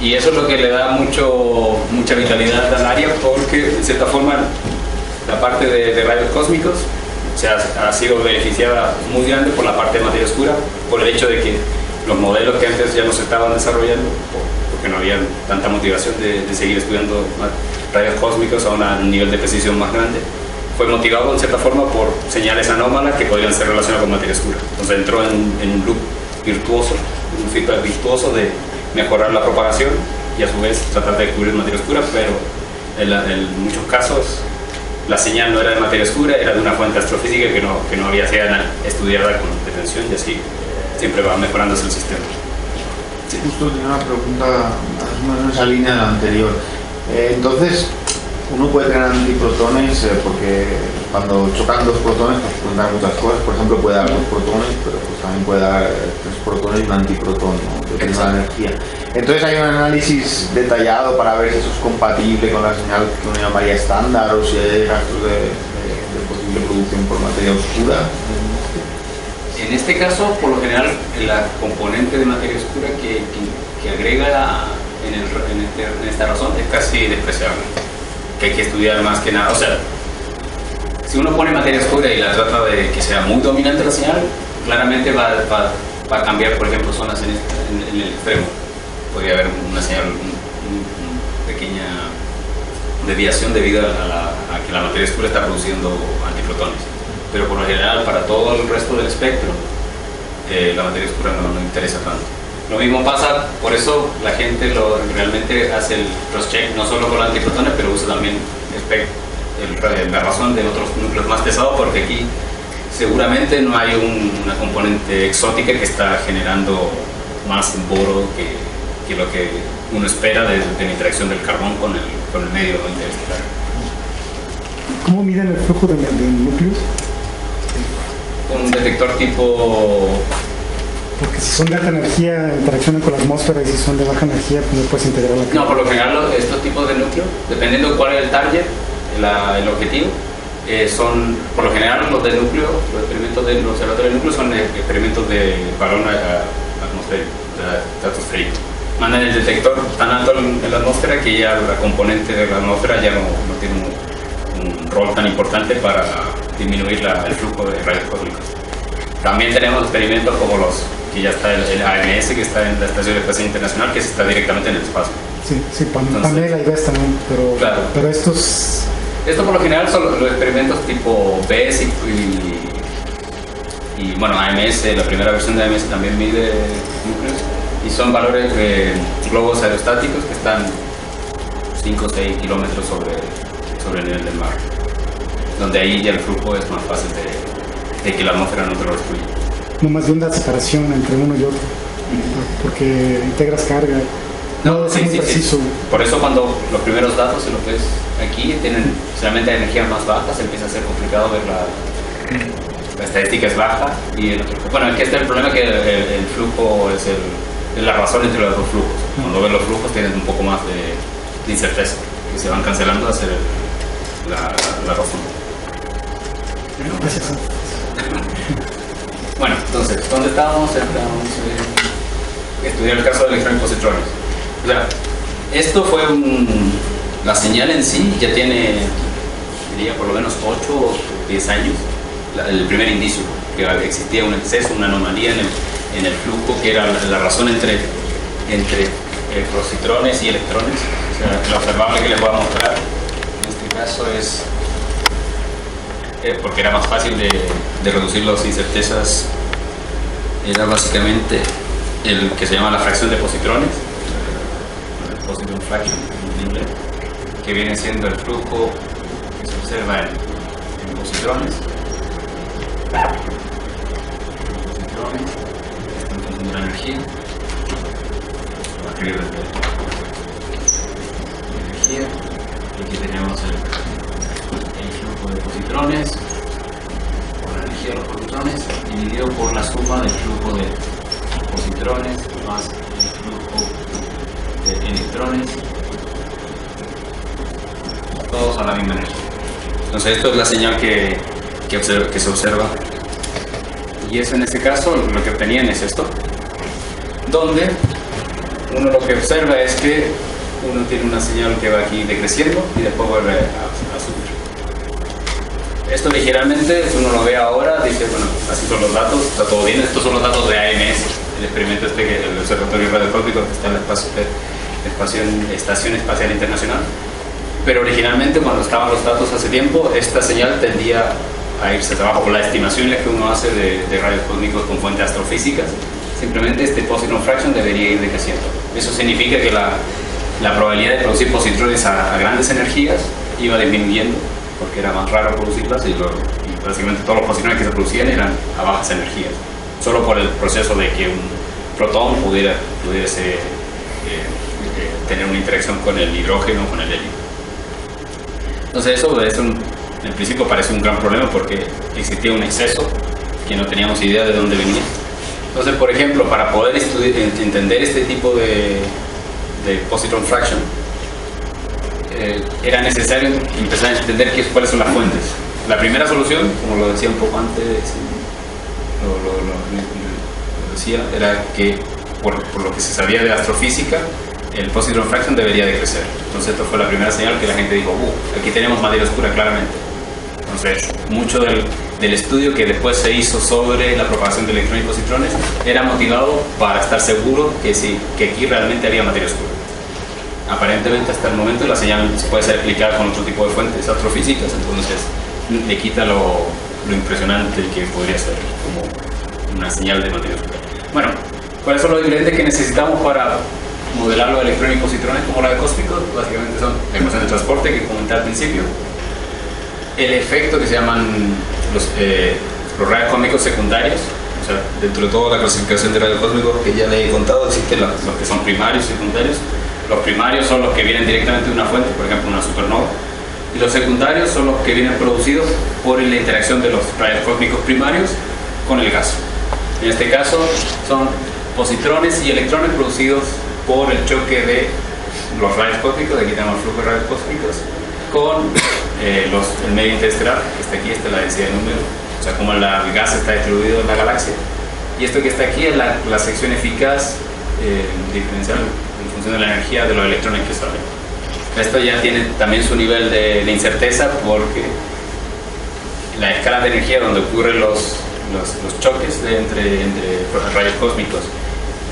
Y eso es lo que le da mucho, mucha vitalidad al área porque, de cierta forma, la parte de, rayos cósmicos se ha, sido beneficiada muy grande por la parte de materia oscura, por el hecho de que los modelos que antes ya no se estaban desarrollando, por- porque no había tanta motivación de, seguir estudiando rayos cósmicos a un nivel de precisión más grande, fue motivado en cierta forma por señales anómalas que podrían ser relacionadas con materia oscura. Entonces entró en, en un loop virtuoso, un feedback virtuoso de mejorar la propagación y a su vez tratar de descubrir materia oscura, pero en, en muchos casos la señal no era de materia oscura, era de una fuente astrofísica que no, que no había sido estudiada con detención y así siempre va mejorándose el sistema. Justo tenía una pregunta más o menos en esa línea de la anterior. Eh, entonces, uno puede tener antiprotones eh, porque cuando chocan dos protones pues pueden dar muchas cosas. Por ejemplo, puede dar dos protones, pero pues también puede dar eh, tres protones y un antiprotón, ¿no? Depende de la energía. Entonces hay un análisis detallado para ver si eso es compatible con la señal que uno llamaría estándar o si hay gastos de, de- de posible producción por materia oscura. En este caso, por lo general, la componente de materia oscura que, que- que agrega en, el- en este- en esta razón es casi despreciable. Que hay que estudiar más que nada. O sea, si uno pone materia oscura y la trata de que sea muy dominante la señal, claramente va, a cambiar, por ejemplo, zonas en, este- en- en el extremo. Podría haber una señal, un- un- una pequeña desviación debido a que la materia oscura está produciendo antiprotones. Pero por lo general, para todo el resto del espectro, eh, la materia oscura no, no interesa tanto. Lo mismo pasa, por eso la gente lo, realmente hace el cross-check no solo con los antiprotones, pero usa también espec- el- la razón de otros núcleos más pesados, porque aquí seguramente no hay un- una componente exótica que está generando más boro que, que lo que uno espera de, de la interacción del carbón con el, con el medio interestelar. ¿Cómo miden el flujo de, de núcleos? Un detector tipo Porque si son de alta energía, interaccionan con la atmósfera y si son de baja energía, pues no puedes integrar la No, por lo general estos tipos de núcleos, dependiendo cuál es el target, la- el objetivo, eh, son, por lo general los de núcleo, los experimentos del observatorio de núcleo son experimentos de balón a- atmosférico, estratosférico. Mandan el detector tan alto en, en la atmósfera que ya la componente de la atmósfera ya no, no tiene un, un rol tan importante para disminuir la- el flujo de rayos cósmicos. También tenemos experimentos como los que ya está el, el AMS, que está en la Estación Espacial Internacional, que está directamente en el espacio. Sí, sí, Entonces- Pamela y Ves también, pero, Claro. pero estos Esto por lo general son los experimentos tipo BES y, y, y, bueno, AMS, la primera versión de AMS también mide núcleos y son valores de globos aerostáticos que están 5 o 6 kilómetros sobre, sobre el nivel del mar, donde ahí ya el flujo es más fácil de, de que la atmósfera no te lo destruya. No más de una separación entre uno y otro, porque integras carga. No, es sí, muy sí, sí. preciso. Por eso cuando los primeros datos, lo ves aquí, tienen solamente energías más bajas, empieza a ser complicado ver la, la estadística es baja y el otro- bueno, aquí está el problema que el, el- el flujo es, el, es la razón entre los dos flujos. Cuando ves los flujos tienes un poco más de, de incerteza, que se van cancelando a ser la, la razón. Gracias. Bueno, entonces, ¿dónde estábamos? Estábamos en estudiar el caso de electrones positrones. O sea, esto fue un... La señal en sí ya tiene, diría, por lo menos 8 o 10 años, la- el primer indicio, que existía un exceso, una anomalía en el, en el flujo, que era la, la razón entre, entre eh, positrones y electrones. O sea, lo observable que les voy a mostrar en este caso es eh, porque era más fácil de, reducir las incertezas, era básicamente el que se llama la fracción de positrones, positron fraction en inglés, que viene siendo el flujo que se observa en, en positrones. Positrones, están contando la energía. Energía. Y aquí tenemos el, de positrones por la energía de los positrones dividido por la suma del flujo de positrones más el flujo de electrones. Todos a la misma energía. Entonces esto es la señal que, que, se observa. Y eso en este caso lo que obtenían es esto donde uno lo que observa es que uno tiene una señal que va aquí decreciendo y después vuelve a, esto ligeralmente, si uno lo ve ahora, dice, bueno, así son los datos, está todo bien. Estos son los datos de AMS, el experimento este, que el Observatorio Radiofónico que está en la espacio- eh, espacio- Estación Espacial Internacional. Pero originalmente, cuando estaban los datos hace tiempo, esta señal tendía a irse hacia abajo por las estimaciones que uno hace de, de rayos cósmicos con fuentes astrofísicas. Simplemente este positron fraction debería ir decreciendo. Eso significa que la, la probabilidad de producir positrones a, a grandes energías iba disminuyendo porque era más raro producirlas y, lo- y todos los positrones que se producían eran a bajas energías, solo por el proceso de que un protón pudiera, pudiese eh, eh, tener una interacción con el hidrógeno o con el helio. Entonces eso es un- en principio parece un gran problema porque existía un exceso que no teníamos idea de dónde venía. Entonces, por ejemplo, para poder entender este tipo de, de positron fraction, eh, era necesario empezar a entender qué, cuáles son las fuentes. La primera solución, como lo decía un poco antes, lo, lo- lo- lo decía, era que por, por lo que se sabía de astrofísica, el positron fraction debería de crecer. Entonces, esto fue la primera señal que la gente dijo, uh, aquí tenemos materia oscura claramente. Entonces, mucho del, del estudio que después se hizo sobre la propagación de electrones y positrones era motivado para estar seguro que, sí, que aquí realmente había materia oscura. Aparentemente hasta el momento la señal se puede ser aplicada con otro tipo de fuentes astrofísicas, entonces le quita lo, lo impresionante que podría ser como una señal de materia oscura. Bueno, ¿cuáles son los ingredientes que necesitamos para modelar los electrones y positrones como rayos cósmicos? Básicamente son la ecuación de transporte que comenté al principio, el efecto que se llaman los, eh, los rayos cósmicos secundarios, o sea, dentro de toda la clasificación de rayos cósmicos que ya le he contado, existen los, los que son primarios y secundarios. Los primarios son los que vienen directamente de una fuente, por ejemplo una supernova, y los secundarios son los que vienen producidos por la interacción de los rayos cósmicos primarios con el gas. En este caso son positrones y electrones producidos por el choque de los rayos cósmicos, aquí tenemos el flujo de rayos cósmicos, con eh, los, el medio interestelar, que está aquí, esta es la densidad de número, o sea, como la- el gas está distribuido en la galaxia. Y esto que está aquí es la, sección eficaz eh, diferencial en función de la energía de los electrones que salen. Esto ya tiene también su nivel de, de incerteza porque la escala de energía donde ocurren los, los, los choques de entre, entre rayos cósmicos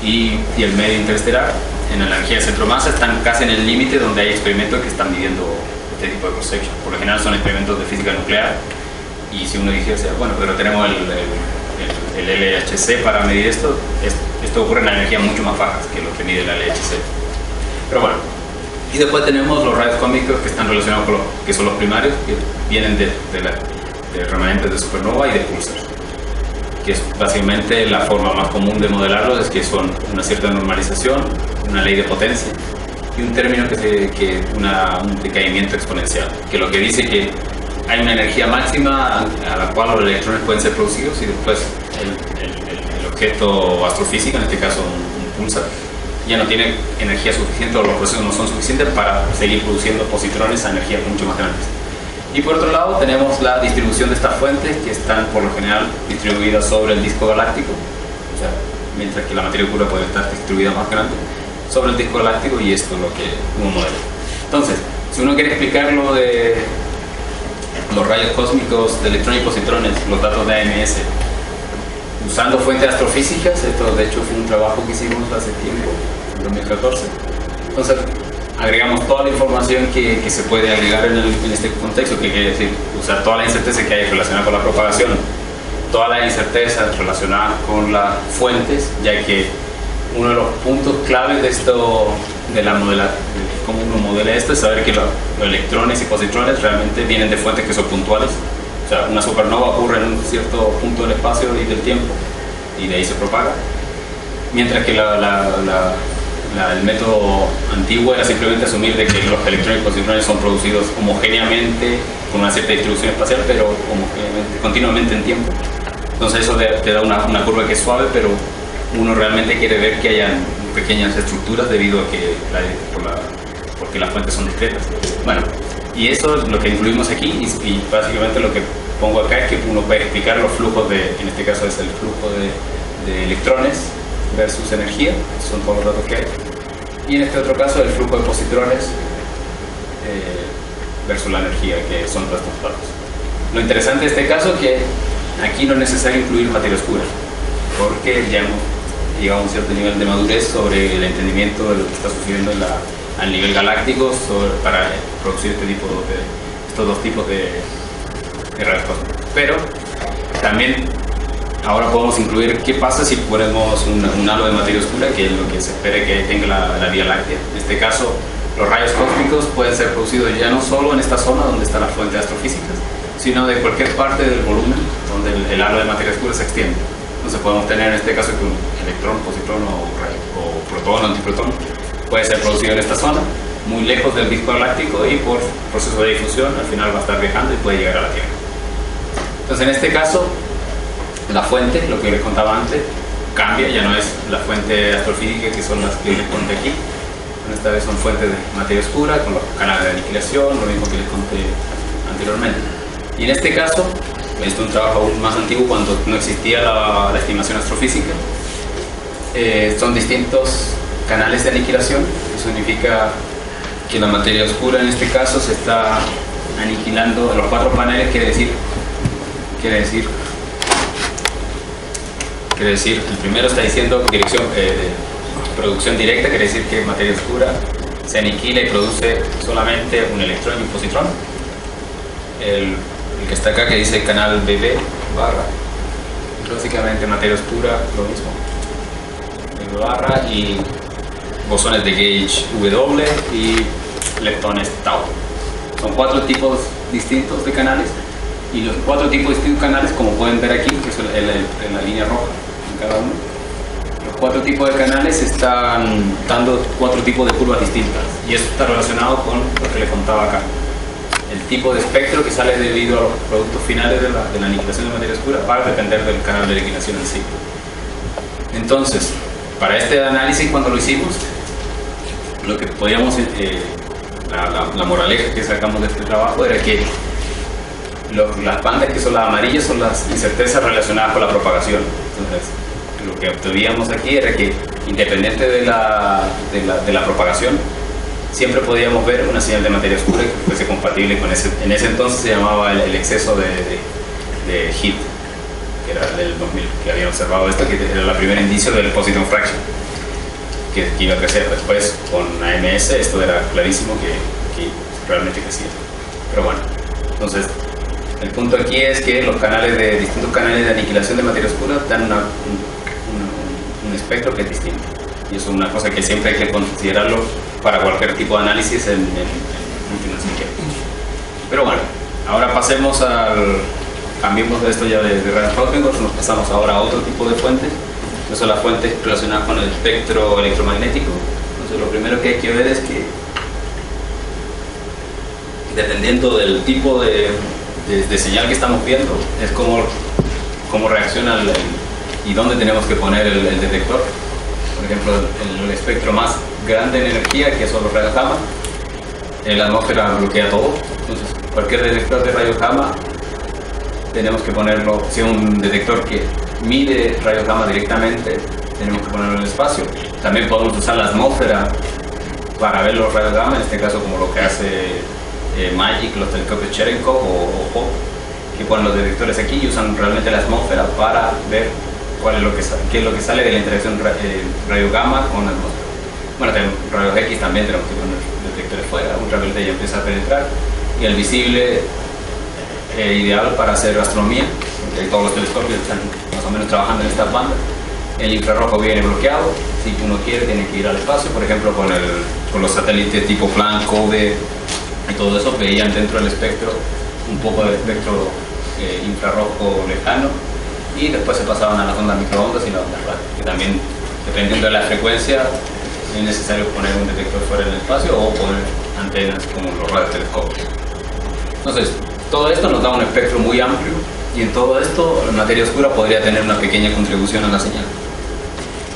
y, y el medio interestelar en la energía de centro-masa están casi en el límite donde hay experimentos que están midiendo este tipo de cross-section. Por lo general son experimentos de física nuclear y si uno dijese, bueno, pero tenemos el, el, el- el LHC para medir esto, es- esto ocurre en energías mucho más bajas que lo que mide el LHC. Pero bueno, Y después tenemos los rayos cósmicos que están relacionados con los que son los primarios, que vienen de, remanentes de supernova y de pulsars. Que es básicamente la forma más común de modelarlos, es que son una cierta normalización, una ley de potencia y un término que es que una, un decaimiento exponencial, que lo que dice que hay una energía máxima a la cual los electrones pueden ser producidos y después el, objeto astrofísico, en este caso un pulsar, ya no tiene energía suficiente o los procesos no son suficientes para seguir produciendo positrones a energías mucho más grandes. Y por otro lado tenemos la distribución de estas fuentes que están por lo general distribuidas sobre el disco galáctico, o sea, mientras que la materia oscura puede estar distribuida más grande sobre el disco galáctico y esto es lo que uno modela. Entonces, si uno quiere explicar lo de los rayos cósmicos de electrones y positrones, los datos de AMS, usando fuentes astrofísicas, esto de hecho fue un trabajo que hicimos hace tiempo, en 2014. Entonces, agregamos toda la información que, que se puede agregar en, el, en, este contexto, que quiere decir usar toda la incerteza que hay relacionada con la propagación, toda la incerteza relacionada con las fuentes, ya que uno de los puntos claves de esto, de la modela, de cómo uno modela esto, es saber que los, los electrones y positrones realmente vienen de fuentes que son puntuales. Una supernova ocurre en un cierto punto del espacio y del tiempo, y de ahí se propaga. Mientras que el método antiguo era simplemente asumir de que los electrones positrones son producidos homogéneamente con una cierta distribución espacial, pero homogéneamente, continuamente en tiempo. Entonces eso te, da una, curva que es suave, pero uno realmente quiere ver que hayan pequeñas estructuras debido a que porque las fuentes son discretas. Bueno, y eso es lo que incluimos aquí y, y, básicamente lo que pongo acá es que uno puede explicar los flujos de, en este caso es el flujo de, de electrones versus energía, son todos los datos que hay. Y en este otro caso el flujo de positrones eh, versus la energía, que son datos. Lo interesante de este caso es que aquí no es necesario incluir materia oscura, porque ya hemos llegado a un cierto nivel de madurez sobre el entendimiento de lo que está sucediendo la, a nivel galáctico para producir este tipo de, estos dos tipos de, de rayos cósmicos. Pero también Ahora podemos incluir qué pasa si ponemos un, halo de materia oscura, que es lo que se espera que tenga la, la, Vía Láctea. En este caso, los rayos cósmicos pueden ser producidos ya no solo en esta zona donde está la fuente de astrofísicas, sino de cualquier parte del volumen donde el, halo de materia oscura se extiende. Entonces podemos tener en este caso que un electrón, positrón o, o protón antiprotón puede ser producido en esta zona, muy lejos del disco galáctico y por proceso de difusión al final va a estar viajando y puede llegar a la Tierra. Entonces en este caso la fuente, lo que les contaba antes, cambia, ya no es la fuente astrofísica que son las que les conté aquí. Esta vez son fuentes de materia oscura con los canales de aniquilación, lo mismo que les conté anteriormente. Y en este caso, esto es un trabajo aún más antiguo cuando no existía la, la estimación astrofísica. Eh, son distintos canales de aniquilación, eso significa que la materia oscura en este caso se está aniquilando, los cuatro paneles quiere decir, quiere decir quiere decir, el primero está diciendo dirección, eh, producción directa, quiere decir que materia oscura se aniquila y produce solamente un electrón y un positrón. El, que está acá que dice canal BB barra, básicamente materia oscura, lo mismo, barra y bosones de gauge W y leptones tau. Son cuatro tipos distintos de canales y los cuatro tipos distintos de canales, como pueden ver aquí, que es el, el, el, la línea roja, cada uno. Los cuatro tipos de canales están dando cuatro tipos de curvas distintas y esto está relacionado con lo que le contaba acá. El tipo de espectro que sale debido a los productos finales de la, de la aniquilación de materia oscura va a depender del canal de aniquilación en sí. Entonces, para este análisis cuando lo hicimos, lo que podíamos, eh, la, moraleja que sacamos de este trabajo era que las bandas que son las amarillas son las incertezas relacionadas con la propagación. Entonces, lo que obteníamos aquí era que independiente de la, de la, propagación, siempre podíamos ver una señal de materia oscura que fuese compatible con ese, en ese entonces se llamaba el, exceso de, de, de, heat, que era del 2000, que habían observado esto, que era el primer indicio del positron fraction, que, que, iba a crecer después con AMS, esto era clarísimo que, que realmente crecía. Pero bueno, entonces el punto aquí es que los canales de distintos canales de aniquilación de materia oscura dan una, un, un, un, espectro que es distinto. Y eso es una cosa que siempre hay que considerarlo para cualquier tipo de análisis en, en, en Pero bueno, ahora pasemos al, cambiemos de esto ya de, de cósmicos, nos pasamos ahora a otro tipo de fuentes, que son las fuentes relacionadas con el espectro electromagnético. Entonces lo primero que hay que ver es que dependiendo del tipo de, de, señal que estamos viendo, es como, cómo reacciona el, y dónde tenemos que poner el, detector. Por ejemplo, el, espectro más grande en energía, que son los rayos gamma, la atmósfera bloquea todo. Entonces, cualquier detector de rayos gamma tenemos que ponerlo, si es un detector que mide rayos gamma directamente, tenemos que ponerlo en el espacio. También podemos usar la atmósfera para ver los rayos gamma, en este caso como lo que hace eh, Magic, los telescopios Cherenkov o, o que ponen los detectores aquí y usan realmente la atmósfera para ver cuál es lo que, qué es lo que sale de la interacción eh, rayo gamma con la atmósfera. Bueno, rayos X también tenemos que poner detectores fuera, ultravioleta ya empieza a penetrar y el visible eh, ideal para hacer astronomía, porque todos los telescopios están más o menos trabajando en estas bandas. El infrarrojo viene bloqueado, si uno quiere tiene que ir al espacio, por ejemplo con, el, con los satélites tipo Planck, CODE y todo eso, veían dentro del espectro un poco de espectro eh, infrarrojo lejano y después se pasaban a las ondas microondas y las ondas radio, que también dependiendo de la frecuencia es necesario poner un detector fuera del espacio o poner antenas como los radiotelescopios. Entonces, todo esto nos da un espectro muy amplio y en todo esto la materia oscura podría tener una pequeña contribución a la señal.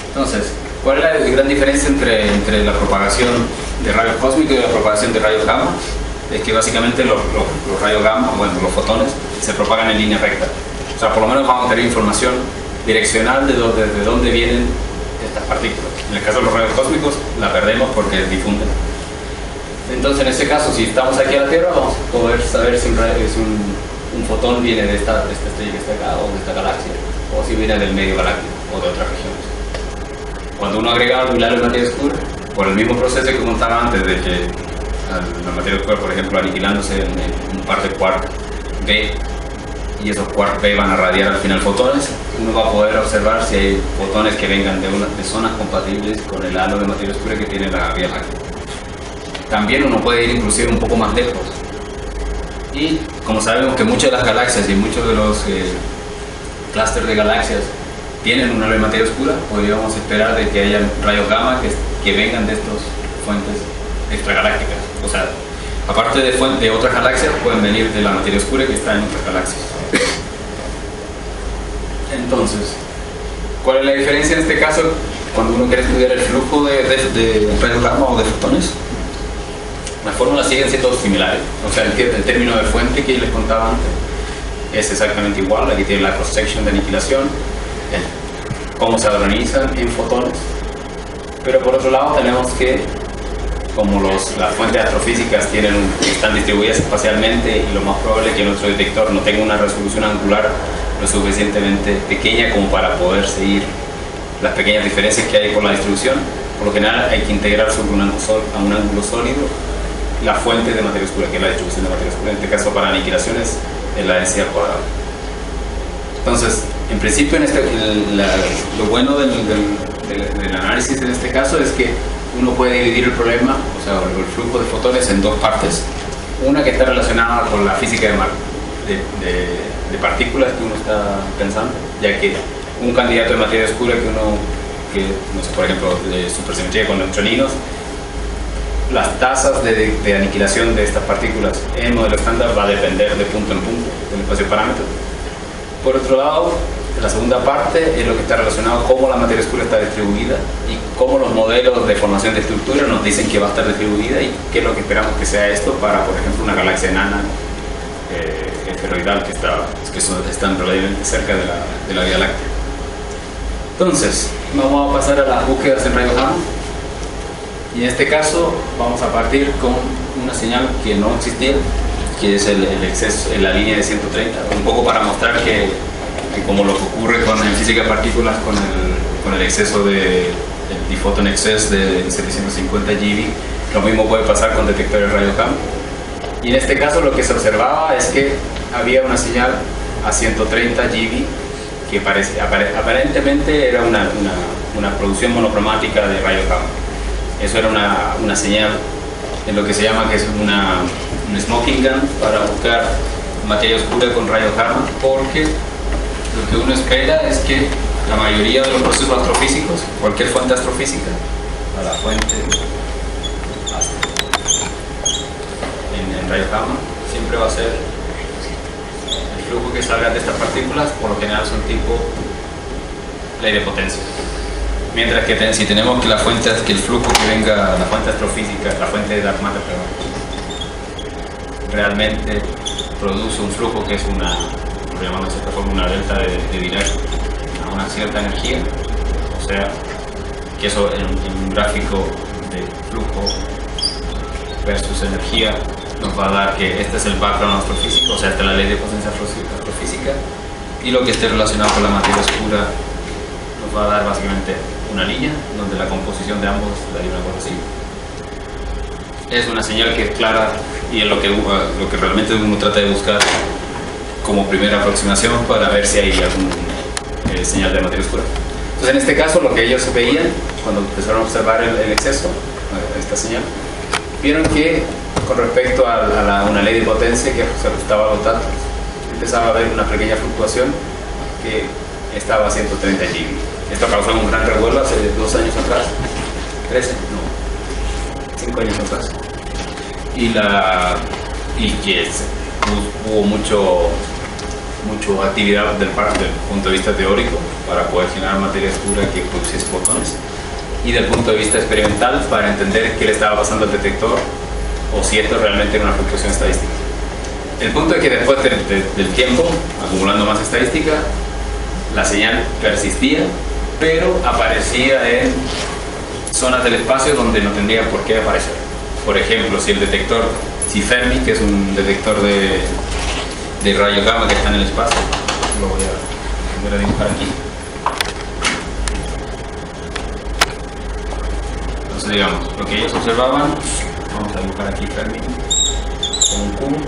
Entonces, ¿cuál es la gran diferencia entre, entre la propagación de rayos cósmicos y la propagación de rayos gamma? Es que básicamente los, rayos gamma, bueno, los fotones, se propagan en línea recta. O sea, por lo menos vamos a tener información direccional de dónde, de dónde vienen estas partículas. En el caso de los rayos cósmicos, la perdemos porque difunden. Entonces, en este caso, si estamos aquí a la Tierra, vamos a poder saber si un, si fotón viene de esta, estrella que está acá o de esta galaxia, o si viene del medio galáctico o de otras regiones. Cuando uno agrega halo de materia oscura, por el mismo proceso que contaba antes de que la materia oscura, por ejemplo, aniquilándose en, en un par de quark B, y esos quark B van a radiar al final fotones, uno va a poder observar si hay fotones que vengan de, una, de zonas compatibles con el halo de materia oscura que tiene la Vía Láctea también uno puede ir inclusive un poco más lejos. Y como sabemos que muchas de las galaxias y muchos de los eh, clústeres de galaxias tienen una de materia oscura, podríamos esperar de que haya rayos gamma que, que vengan de estas fuentes extragalácticas. O sea, aparte de, fuente, de otras galaxias, pueden venir de la materia oscura que está en otras galaxias. Entonces, ¿cuál es la diferencia en este caso cuando uno quiere estudiar el flujo de, de, de rayos gamma o de fotones? Las fórmulas siguen siendo similares. O sea, el, el, término de fuente que les contaba antes es exactamente igual. Aquí tiene la cross-section de aniquilación, el, cómo se organizan en fotones. Pero por otro lado tenemos que, como los, las fuentes astrofísicas tienen, están distribuidas espacialmente y lo más probable es que nuestro detector no tenga una resolución angular lo suficientemente pequeña como para poder seguir las pequeñas diferencias que hay con la distribución. Por lo general hay que integrar sobre un ángulo, a un ángulo sólido la fuente de materia oscura, que es la distribución de materia oscura. En este caso, para aniquilaciones, es la densidad cuadrada. Entonces, en principio, en este, el, la, lo bueno del, del, del, del, análisis en este caso es que uno puede dividir el problema, o sea, el flujo de fotones en dos partes. Una que está relacionada con la física de, de, de partículas que uno está pensando, ya que un candidato de materia oscura que uno, que, no sé, por ejemplo, de supersimetría con neutroninos, las tasas de, aniquilación de estas partículas en el modelo estándar va a depender de punto en punto del espacio parámetro. Por otro lado, la segunda parte es lo que está relacionado con cómo la materia oscura está distribuida y cómo los modelos de formación de estructura nos dicen que va a estar distribuida y qué es lo que esperamos que sea esto para, por ejemplo, una galaxia enana eh, esferoidal que, está, que son, están relativamente cerca de la, de la Vía Láctea. Entonces, vamos a pasar a las búsquedas en rayos gamma. Y en este caso vamos a partir con una señal que no existía, que es el, exceso en la línea de 130, un poco para mostrar que, como lo que ocurre con en física de partículas con el, con el exceso de el diphoton excess de 750 GeV, lo mismo puede pasar con detectores de radio gamma. Y en este caso lo que se observaba es que había una señal a 130 GeV que parece, aparentemente era una, una, una producción monocromática de rayos gamma Eso era una, una señal en lo que se llama que es una, un smoking gun para buscar materia oscura con rayos gamma, porque lo que uno espera es que la mayoría de los procesos astrofísicos, cualquier fuente astrofísica, a la fuente en, en rayos gamma, siempre va a ser el flujo que salga de estas partículas, por lo general son tipo ley de potencia. Mientras que si tenemos que la fuente, que el flujo que venga, la fuente astrofísica, la fuente de dark matter, perdón, realmente produce un flujo que es una, por llamarlo de cierta forma, una delta de, de Dirac a una cierta energía, o sea, que eso en, un gráfico de flujo versus energía nos va a dar que este es el background astrofísico, o sea, esta es la ley de potencia astrofí- astrofísica, y lo que esté relacionado con la materia oscura nos va a dar básicamente una línea donde la composición de ambos daría una cosa así. Es una señal que es clara y es lo que, uh, lo que realmente uno trata de buscar como primera aproximación para ver si hay algún eh, señal de materia oscura. Entonces, en este caso, lo que ellos veían cuando empezaron a observar el, el exceso, eh, esta señal, vieron que con respecto a, a la- una ley de potencia que se ajustaba a los datos, empezaba a haber una pequeña fluctuación que estaba a 130 GB. Esto causó un gran revuelo hace dos años atrás, 13, no, 5 años atrás. Y, la, y que hu- hubo mucho, mucho actividad del, par- del punto de vista teórico para poder generar materia oscura que produciese fotones y del punto de vista experimental para entender qué le estaba pasando al detector o si esto realmente era una fluctuación estadística. El punto es que después de- de- del tiempo, acumulando más estadística, la señal persistía, pero aparecía en zonas del espacio donde no tendría por qué aparecer. Por ejemplo, si el detector, si Fermi, que es un detector de, de rayos gamma que está en el espacio, lo voy a, voy a dibujar aquí. Entonces, digamos, lo que ellos observaban, vamos a dibujar aquí Fermi con un.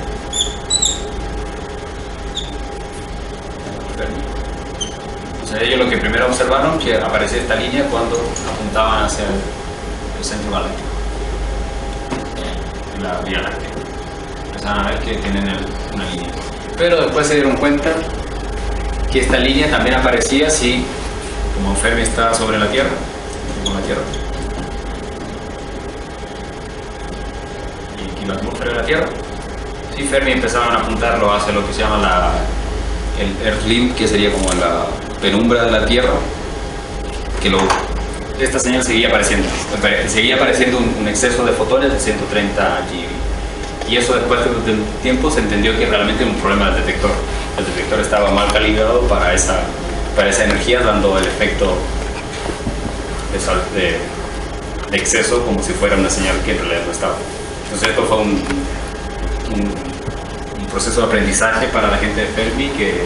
Fermi. Entonces ellos lo que primero observaron que aparecía esta línea cuando apuntaban hacia el, centro galáctico, en la Vía Láctea. Empezaron a ver que tienen una línea. Pero después se dieron cuenta que esta línea también aparecía si, como Fermi está sobre la Tierra, con la Tierra, y la atmósfera de la Tierra, si Fermi empezaban a apuntarlo hacia lo que se llama la, el Earth Limb, que sería como la penumbra de la Tierra, que lo, esta señal seguía apareciendo. Apare- Seguía apareciendo un, exceso de fotones de 130 GB. Y eso después de un tiempo se entendió que realmente era un problema del detector. El detector estaba mal calibrado para esa, para esa energía, dando el efecto de, de- de exceso como si fuera una señal que en realidad no estaba. Entonces esto fue un, un- un proceso de aprendizaje para la gente de Fermi que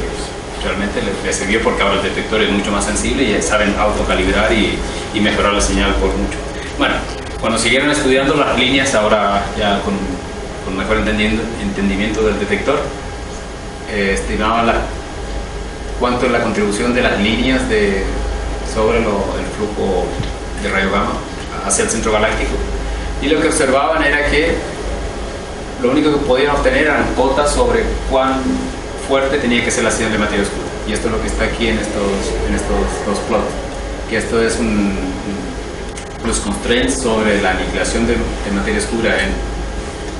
realmente le, le sirvió porque ahora el detector es mucho más sensible y saben autocalibrar y, y mejorar la señal por mucho. Bueno, cuando siguieron estudiando las líneas, ahora ya con, con mejor entendimiento del detector, eh, estimaban la, cuánto es la contribución de las líneas de, sobre lo- el flujo de rayo gamma hacia el centro galáctico. Y lo que observaban era que lo único que podían obtener eran cotas sobre cuán fuerte tenía que ser la señal de materia oscura. Y esto es lo que está aquí en estos, en estos dos plots. Que esto es un, los constraints sobre la aniquilación de, de materia oscura en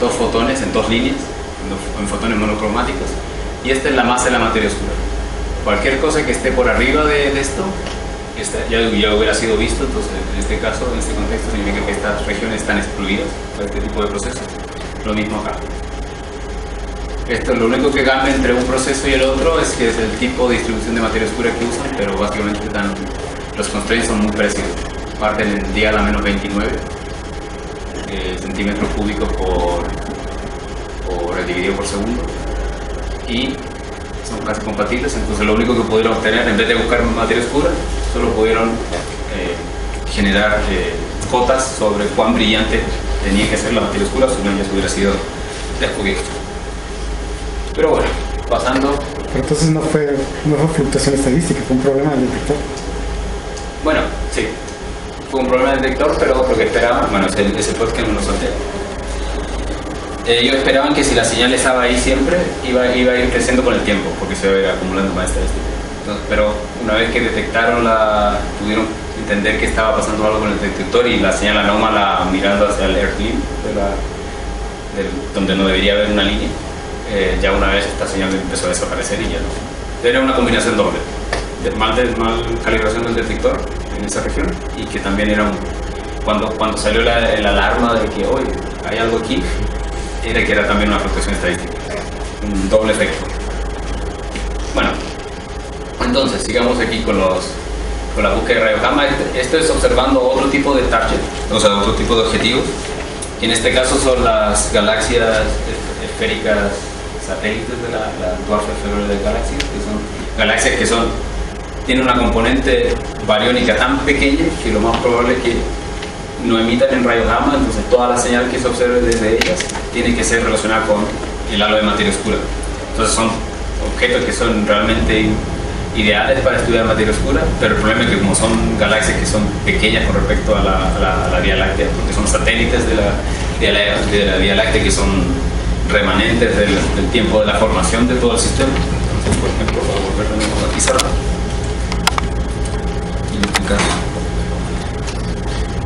dos fotones, en dos líneas, en, dos- en fotones monocromáticos. Y esta es la masa de la materia oscura. Cualquier cosa que esté por arriba de, de esto ya, ya hubiera sido visto, entonces en este caso, en este contexto, significa que estas regiones están excluidas por este tipo de procesos. Lo mismo acá. Esto lo único que cambia entre un proceso y el otro es que es el tipo de distribución de materia oscura que usan, pero básicamente están, los constraints son muy parecidos. Parten en día a la menos 29 eh, centímetros cúbicos por, por dividido por segundo y son casi compatibles, entonces lo único que pudieron obtener, en vez de buscar materia oscura, solo pudieron eh, generar eh, cotas sobre cuán brillante tenía que ser la materia oscura, si no ya se hubiera sido descubierto. Pero bueno, pasando, Pero entonces no fue, no fue fluctuación estadística, fue un problema del detector. bueno, sí, fue un problema del detector, pero lo que esperaban, bueno, ese, ese podcast que no lo solté. Eh, ellos esperaban que si la señal estaba ahí siempre, iba, iba a ir creciendo con el tiempo, porque se iba a ir acumulando más estadística. Entonces, pero una vez que detectaron la, pudieron entender que estaba pasando algo con el detector y la señal anómala mirando hacia el airplane, de la, donde no debería haber una línea, eh, ya una vez esta señal empezó a desaparecer y ya no. Era una combinación doble, de mal, de mal calibración del detector en esa región y que también era un, cuando, cuando salió la, el alarma de que hoy hay algo aquí, era que era también una fluctuación estadística, un doble efecto. Bueno, entonces sigamos aquí con los con la búsqueda de rayo gamma. Este- Esto es observando otro tipo de target, o sea, otro tipo de objetivos. Y en este caso son las galaxias es- esféricas satélites de la, la Dwarf de Galaxies, que son galaxias que son tienen una componente bariónica tan pequeña que lo más probable es que no emitan en rayos gamma, entonces toda la señal que se observe desde ellas tiene que ser relacionada con el halo de materia oscura. Entonces son objetos que son realmente ideales para estudiar materia oscura, pero el problema es que como son galaxias que son pequeñas con respecto a la, a la- a la Vía Láctea, porque son satélites de la, de la, de la Vía Láctea que son remanentes del, tiempo de la formación de todo el sistema. Entonces, por ejemplo, voy a volver de aquí cerrado. Y explicar.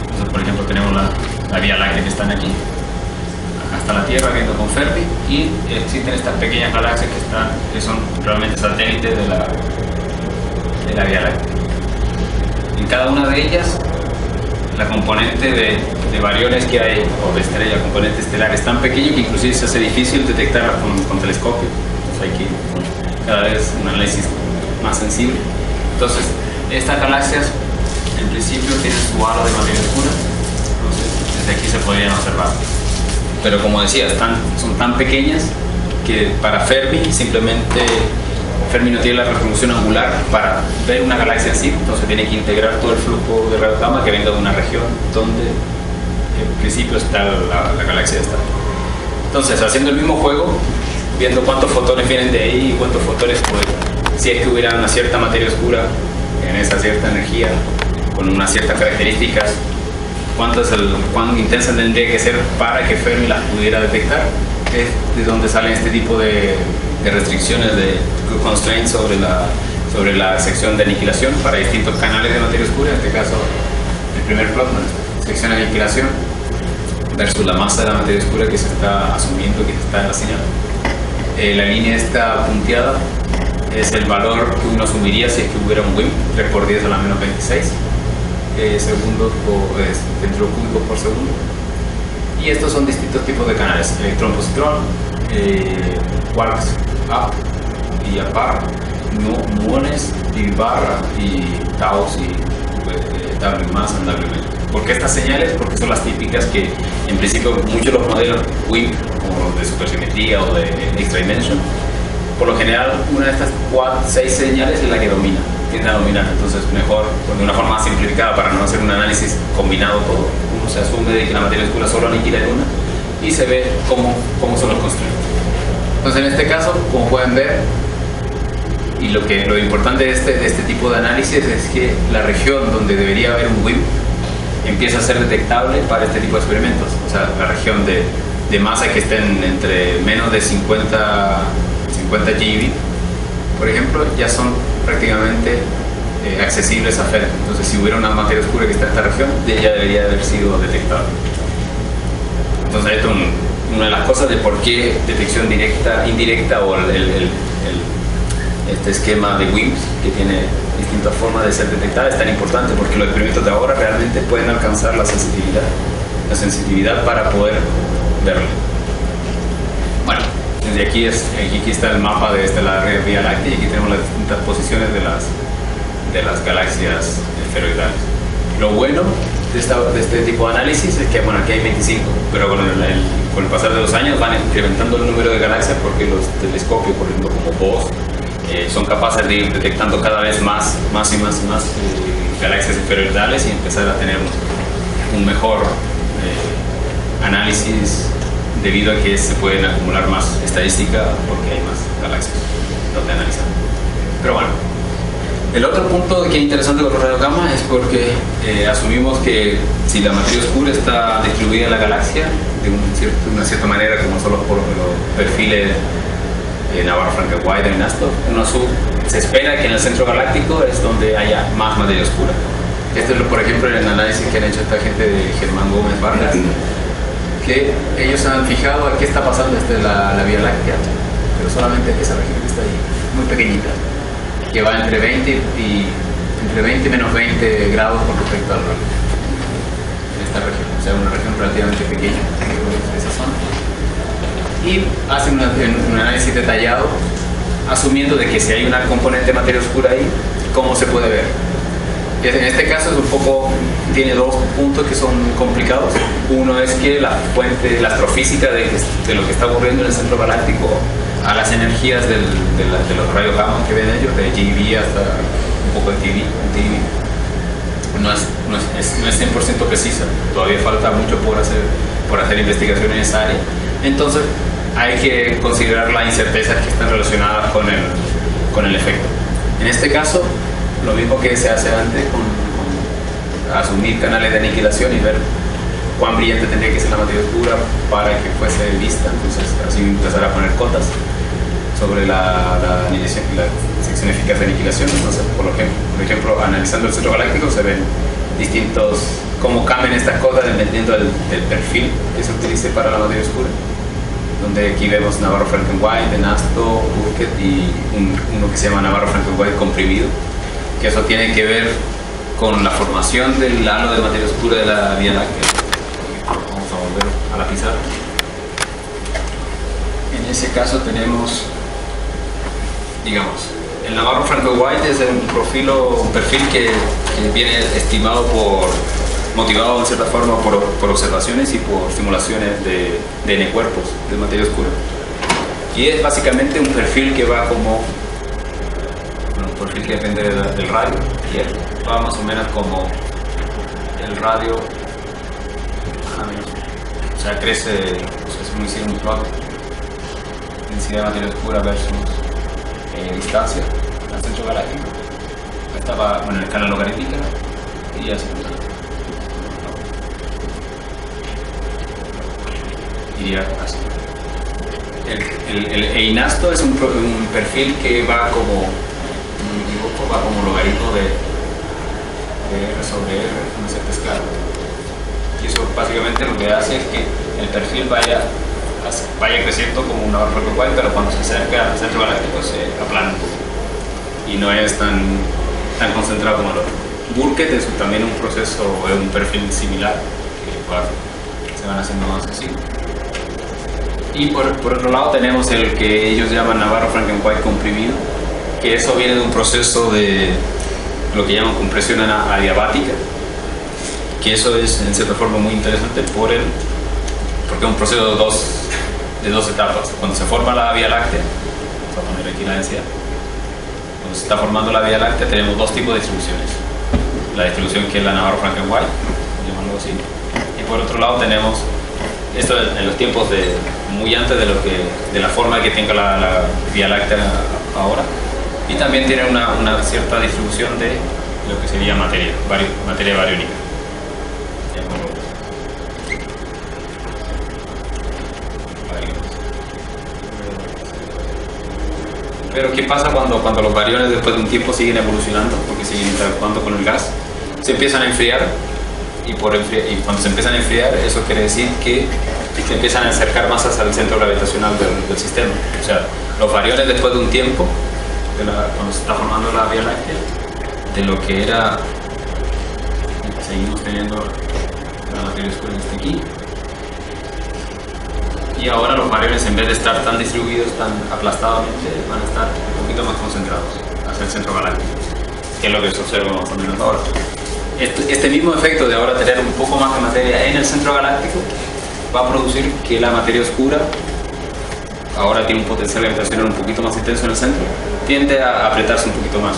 Entonces, por ejemplo, tenemos la, la Vía Láctea que están aquí, está la Tierra viendo con Fermi, y existen estas pequeñas galaxias que, están, que son realmente satélites de la, de la Vía Láctea. En cada una de ellas, la componente de, de variones que hay, o de estrella, componente estelar, es tan pequeño que inclusive se hace difícil detectarla con, con telescopio. Entonces hay que cada vez un análisis más sensible. Entonces, estas galaxias en principio tienen su halo de materia oscura, entonces desde aquí se podrían observar. Pero como decía, están, son tan pequeñas que para Fermi simplemente Fermi no tiene la resolución angular para ver una galaxia así, entonces tiene que integrar todo el flujo de radio gamma que venga de una región donde en principio está la, la galaxia esta. Entonces, haciendo el mismo juego, viendo cuántos fotones vienen de ahí y cuántos fotones, pues, si es que hubiera una cierta materia oscura en esa cierta energía, con unas ciertas características, el, cuán intensa tendría que ser para que Fermi las pudiera detectar, es de donde salen este tipo de, de restricciones de constraints sobre la, sobre la sección de aniquilación para distintos canales de materia oscura, en este caso el primer plot, sección de aniquilación versus la masa de la materia oscura que se está asumiendo que está en la señal. Eh, la línea esta punteada es el valor que uno asumiría si es que hubiera un WIMP, 3 por 10 a la menos 26 eh, segundos o eh, centímetros cúbicos por segundo. Y estos son distintos tipos de canales, electrón-positrón, eh, quarks up y apar, mu- muones y barra y taos y eh, W más and W. ¿Por qué estas señales? Porque son las típicas que en principio muchos de los modelos WIMP, como los de supersimetría o de extra dimension, por lo general una de estas cuatro, seis señales es la que domina, tiende a dominar. Entonces mejor, de una forma simplificada para no hacer un análisis combinado todo, uno se asume de que la materia oscura solo aniquila en una y se ve cómo, cómo son los constraints. Entonces en este caso, como pueden ver, y lo, que, lo importante de este, de este tipo de análisis es que la región donde debería haber un WIMP empieza a ser detectable para este tipo de experimentos. O sea, la región de, de masa que estén entre menos de 50, 50 GeV, por ejemplo, ya son prácticamente eh, accesibles a FER. Entonces, si hubiera una materia oscura que está en esta región, ya debería haber sido detectado. Entonces, esto es un- una de las cosas de por qué detección directa, indirecta o el, el- el- este esquema de WIMPs que tiene distintas formas de ser detectada es tan importante porque los experimentos de ahora realmente pueden alcanzar la sensibilidad, la sensibilidad para poder verlo. Bueno, desde aquí, es, aquí está el mapa de esta, la red Vía Láctea y aquí tenemos las distintas posiciones de las, de las galaxias esferoidales. Lo bueno de, esta- de este tipo de análisis es que, bueno, aquí hay 25, pero con el, el- con el pasar de los años van incrementando el número de galaxias porque los telescopios, por ejemplo, como VOS, eh, son capaces de ir detectando cada vez más, más y más y más eh, galaxias esferoidales y empezar a tener un, un mejor eh, análisis debido a que se pueden acumular más estadística porque hay más galaxias donde analizar. Pero bueno, El otro punto que es interesante con los radiogama es porque eh, asumimos que si la materia oscura está distribuida en la galaxia de, una cierta manera, como son los, los perfiles de Navarro Frankenweider y Nasto, uno se espera que en el centro galáctico es donde haya más materia oscura. Este es, por ejemplo, el análisis que han hecho esta gente de Germán Gómez Vargas, que ellos han fijado a qué está pasando desde la, la Vía Láctea, pero solamente esa región que está ahí, muy pequeñita que va entre 20 y entre 20 y menos 20 grados con respecto al radio en esta región, o sea, una región relativamente pequeña esa zona. Y hacen un análisis detallado, asumiendo de que si hay una componente de materia oscura ahí, ¿cómo se puede ver? En este caso es un poco, tiene dos puntos que son complicados. Uno es que la fuente, la astrofísica de, de lo que está ocurriendo en el centro galáctico a las energías del, de, de, los rayos gamma que ven ellos, de GeV hasta un poco de TV, TV no, es, no, es, no es 100% precisa, todavía falta mucho por hacer, por hacer investigación en esa área. Entonces hay que considerar las incertezas que están relacionadas con el, con el efecto. En este caso, lo mismo que se hace antes con, con asumir canales de aniquilación y ver cuán brillante tendría que ser la materia oscura para que fuese vista, entonces así empezar a poner cotas sobre la, la, la sección eficaz de aniquilación. Entonces, por ejemplo, por ejemplo, analizando el centro galáctico se ven distintos, cómo cambian estas cosas dependiendo del, del perfil que se utilice para la materia oscura. Donde aquí vemos Navarro Frankenwhite, Nasto, Burkett y uno que se llama Navarro Frankenwhite comprimido, que eso tiene que ver con la formación del halo de materia oscura de la Vía Láctea. Vamos a volver a la pizarra. En ese caso tenemos digamos. El Navarro Franco White es un, profilo, un perfil que, viene estimado por, motivado en cierta forma por, observaciones y por simulaciones de, de N-cuerpos de materia oscura. Y es básicamente un perfil que va como, bueno, un perfil que depende de, del radio, y él va más o menos como el radio, o sea, crece, es muy densidad de materia oscura versus distancia al centro galáctico. Estaba bueno, en escala logarítmica y así. Iría así. El, el, el EINASTO es un, un, perfil que va como, me equivoco, va como logaritmo de, de R sobre R, una cierta escala. Y eso básicamente lo que hace es que el perfil vaya vaya creciendo como una barra igual, pero cuando se acerca al centro galáctico se aplana un y no es tan, tan concentrado como el otro. Burkett es también un proceso, un perfil similar, que se van haciendo más así. Y por, por, otro lado tenemos el que ellos llaman Navarro Frankenwhite comprimido, que eso viene de un proceso de lo que llaman compresión adiabática, que eso es en cierta forma muy interesante por el, porque es un proceso de dos de dos etapas. Cuando se forma la Vía Láctea, vamos a poner aquí la densidad, cuando se está formando la Vía Láctea tenemos dos tipos de distribuciones. La distribución que es la Navarro Frankenwhite, llamarlo así, y por otro lado tenemos esto en los tiempos de muy antes de lo que de la forma que tenga la, la Vía Láctea ahora y también tiene una, una, cierta distribución de lo que sería materia, materia bariónica. Pero ¿qué pasa cuando, cuando los bariones después de un tiempo siguen evolucionando? Porque siguen interactuando con el gas. Se empiezan a enfriar y, cuando se empiezan a enfriar eso quiere decir que se empiezan a acercar más hacia el centro gravitacional del, sistema. O sea, los bariones después de un tiempo, cuando se está formando la Vía Láctea, de lo que era, seguimos teniendo la materia oscura este aquí, y ahora los bariones en vez de estar tan distribuidos, tan aplastadamente, van a estar un poquito más concentrados hacia el centro galáctico, que es lo que se observa más o menos ahora. Este, este, mismo efecto de ahora tener un poco más de materia en el centro galáctico va a producir que la materia oscura ahora tiene un potencial gravitacional un poquito más intenso en el centro, tiende a apretarse un poquito más.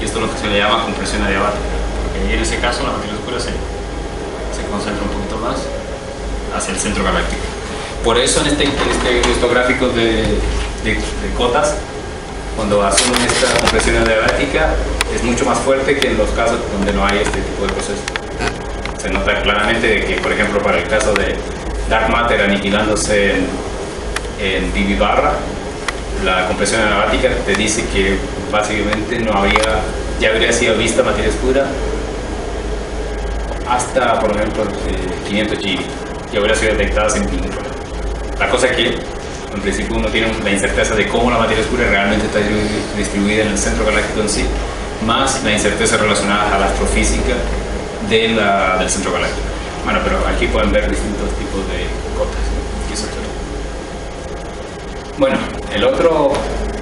Y esto es lo que se le llama compresión adiabática, porque en ese caso la materia oscura se, se concentra un poquito más hacia el centro galáctico. Por eso en, este, este, estos gráficos de, cotas, cuando hacemos esta compresión adiabática, es mucho más fuerte que en los casos donde no hay este tipo de proceso. Se nota claramente que, por ejemplo, para el caso de dark matter aniquilándose en, en dB barra, la compresión analática te dice que básicamente no había, ya habría sido vista materia oscura hasta, por ejemplo, eh, 500 G y habría sido detectada sin ningún. La cosa es que, en principio, uno tiene la incerteza de cómo la materia oscura realmente está distribuida en el centro galáctico en sí, más la incerteza relacionada a la astrofísica de la, del centro galáctico. Bueno, pero aquí pueden ver distintos tipos de cotas. Bueno, el otro,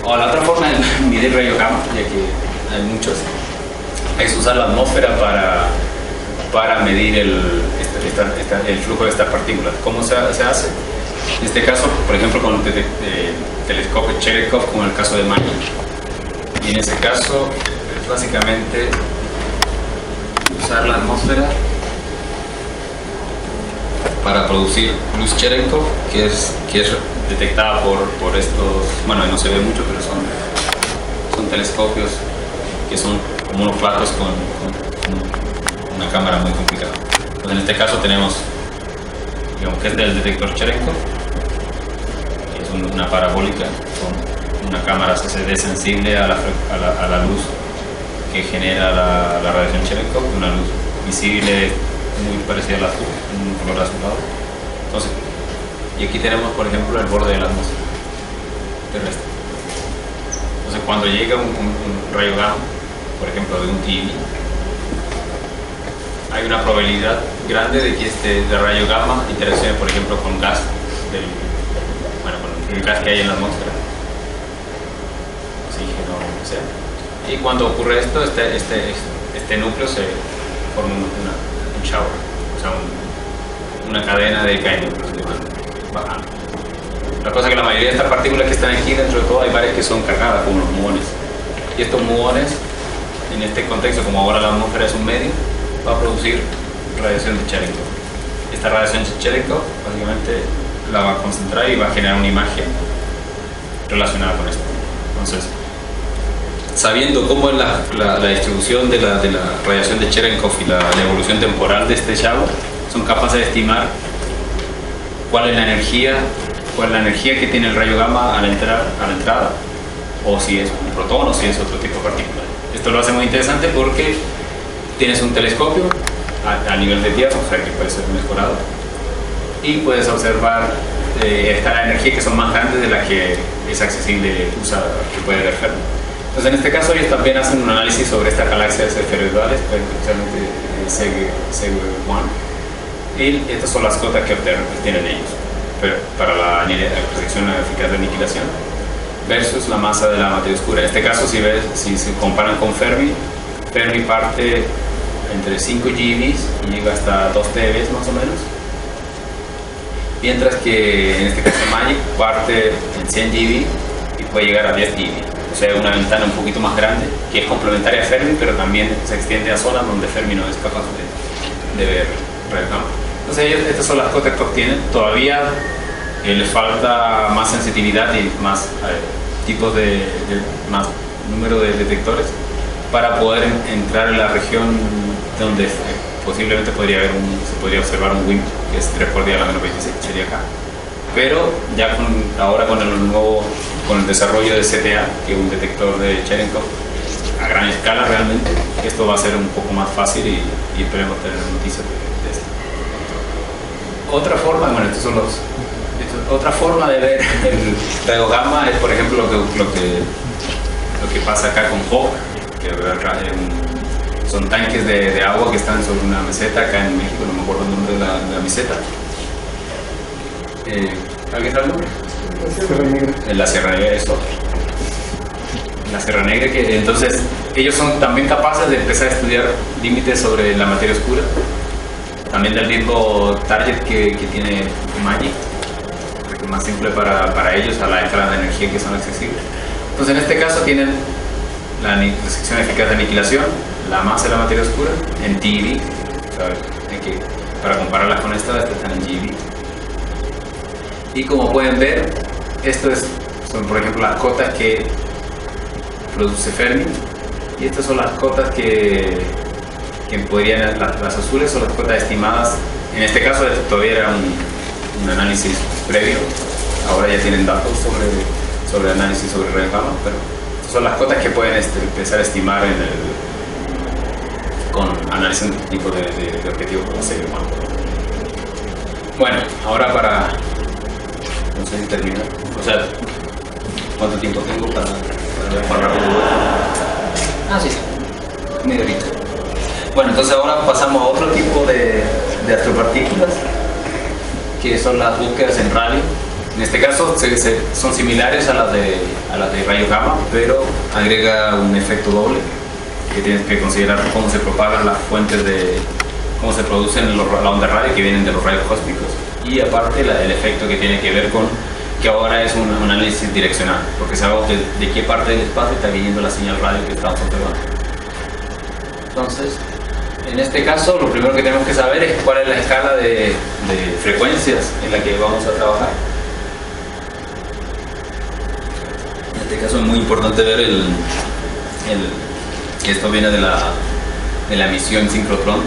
o la otra forma de medir rayo gamma, ya que hay muchos, es usar la atmósfera para, para medir el, el flujo de estas partículas. ¿Cómo se hace? En este caso, por ejemplo, con el eh, telescopio Cherenkov, como en el caso de Magic. Y en ese caso, es básicamente usar la atmósfera para producir luz Cherenkov, que es, que es detectada por, por estos, bueno, no se ve mucho, pero son, son telescopios que son como unos platos con, con una cámara muy complicada. Pues en este caso tenemos, digamos que es del detector Cherenkov, una parabólica con una cámara CCD sensible a la, a la, luz que genera la, radiación Cherenkov, una luz visible muy parecida al azul, un color azulado. Entonces, y aquí tenemos, por ejemplo, el borde de la atmósfera terrestre. Entonces, cuando llega un rayo gamma, por ejemplo, de un TV, hay una probabilidad grande de que este de rayo gamma interaccione, por ejemplo, con gas, del, gas que hay en la atmósfera, oxígeno, o sea. Y cuando ocurre esto, este, este, este núcleo se forma un, una, un shower, o sea, un- una cadena de caídos que van bajando. La cosa es que la mayoría de estas partículas que están aquí, dentro de todo, hay varias que son cargadas, como los muones. Y estos muones, en este contexto, como ahora la atmósfera es un medio, va a producir radiación de Cherenkov. Esta radiación de Cherenkov, básicamente, la va a concentrar y va a generar una imagen relacionada con esto. Entonces, sabiendo cómo es la, la- distribución de la, de la radiación de Cherenkov y la, evolución temporal de este shower, son capaces de estimar cuál es la energía, cuál es la energía que tiene el rayo gamma al entrar, a la entrada, o si es un protón o si es otro tipo de partícula. Esto lo hace muy interesante porque tienes un telescopio a, a nivel de tierra, o sea que puede ser mejorado, y puedes observar eh, energía que son más grandes de la que es accesible usar, que puede ver Fermi. Entonces, en este caso, ellos también hacen un análisis sobre estas galaxias esferoidales, pues, especialmente SEG-1, y estas son las cotas que obtienen ellos pero para la predicción eficaz de aniquilación versus la masa de la materia oscura. En este caso, si, ves, si se comparan con Fermi, Fermi parte entre 5 GeVs y llega hasta 2 TeVs más o menos, mientras que en este caso Magic parte en 100 GeV y puede llegar a 10 GeV. O sea, una ventana un poquito más grande, que es complementaria a Fermi, pero también se extiende a zonas donde Fermi no es capaz de, de ver rayos gamma. Entonces, ellos, estas son las cotas que obtienen. Todavía eh, les falta más sensitividad y más tipos de, de- más número de detectores para poder en- entrar en la región donde eh, posiblemente podría haber un, se podría observar un WIMP, que es 3 por 10 a la menos 26, sería acá. Pero ya con, ahora con el nuevo, con el desarrollo de CTA, que es un detector de Cherenkov, a gran escala realmente, esto va a ser un poco más fácil y, y esperemos tener noticias de, de esto. Otra forma, bueno, estos son los, otra forma de ver el rayo gamma es, por ejemplo, lo que, lo que, lo que pasa acá con Hawk, que acá en- son tanques de, de agua que están sobre una meseta acá en México, no me acuerdo el nombre de la, de la meseta. Eh, ¿Alguien sabe el nombre? Sierra Negra. La Sierra Negra es otro. En la Sierra Negra que entonces ellos son también capaces de empezar a estudiar límites sobre la materia oscura, también del mismo target que, que tiene Magic, que es más simple para, para ellos a la entrada de energía que son accesibles. Entonces en este caso tienen la la sección eficaz de aniquilación, la masa de la materia oscura en TeV, ¿sabes? Para compararlas con esta, estas están en GeV. Y como pueden ver, esto es, son por ejemplo las cotas que produce Fermi Y estas son las cotas que, que podrían, las, las azules son las cotas estimadas. En este caso todavía era un, un análisis previo, ahora ya tienen datos sobre, sobre análisis sobre red gamma, pero estas son las cotas que pueden este, empezar a estimar en el, con análisis de tipo de, de, de objetivo con la serie humana. Bueno, ahora para. No sé si terminar. O sea, ¿cuánto tiempo tengo para, para rápido? Ah, sí, horita. Bueno, entonces ahora pasamos a otro tipo de, de astropartículas, que son las búsquedas en radio. En este caso se- se- son similares a las, de, a las de rayo gamma, pero agrega un efecto doble, que tienes que considerar cómo se propagan las fuentes de, cómo se producen los, la onda radio que vienen de los rayos cósmicos. Y aparte la- el efecto que tiene que ver con que ahora es un, un análisis direccional porque sabemos de, de qué parte del espacio está viniendo la señal radio que estamos observando. Entonces en este caso lo primero que tenemos que saber es cuál es la escala de, de frecuencias en la que vamos a trabajar. En este caso es muy importante ver el, el- que esto viene de la, de la emisión sincrotrón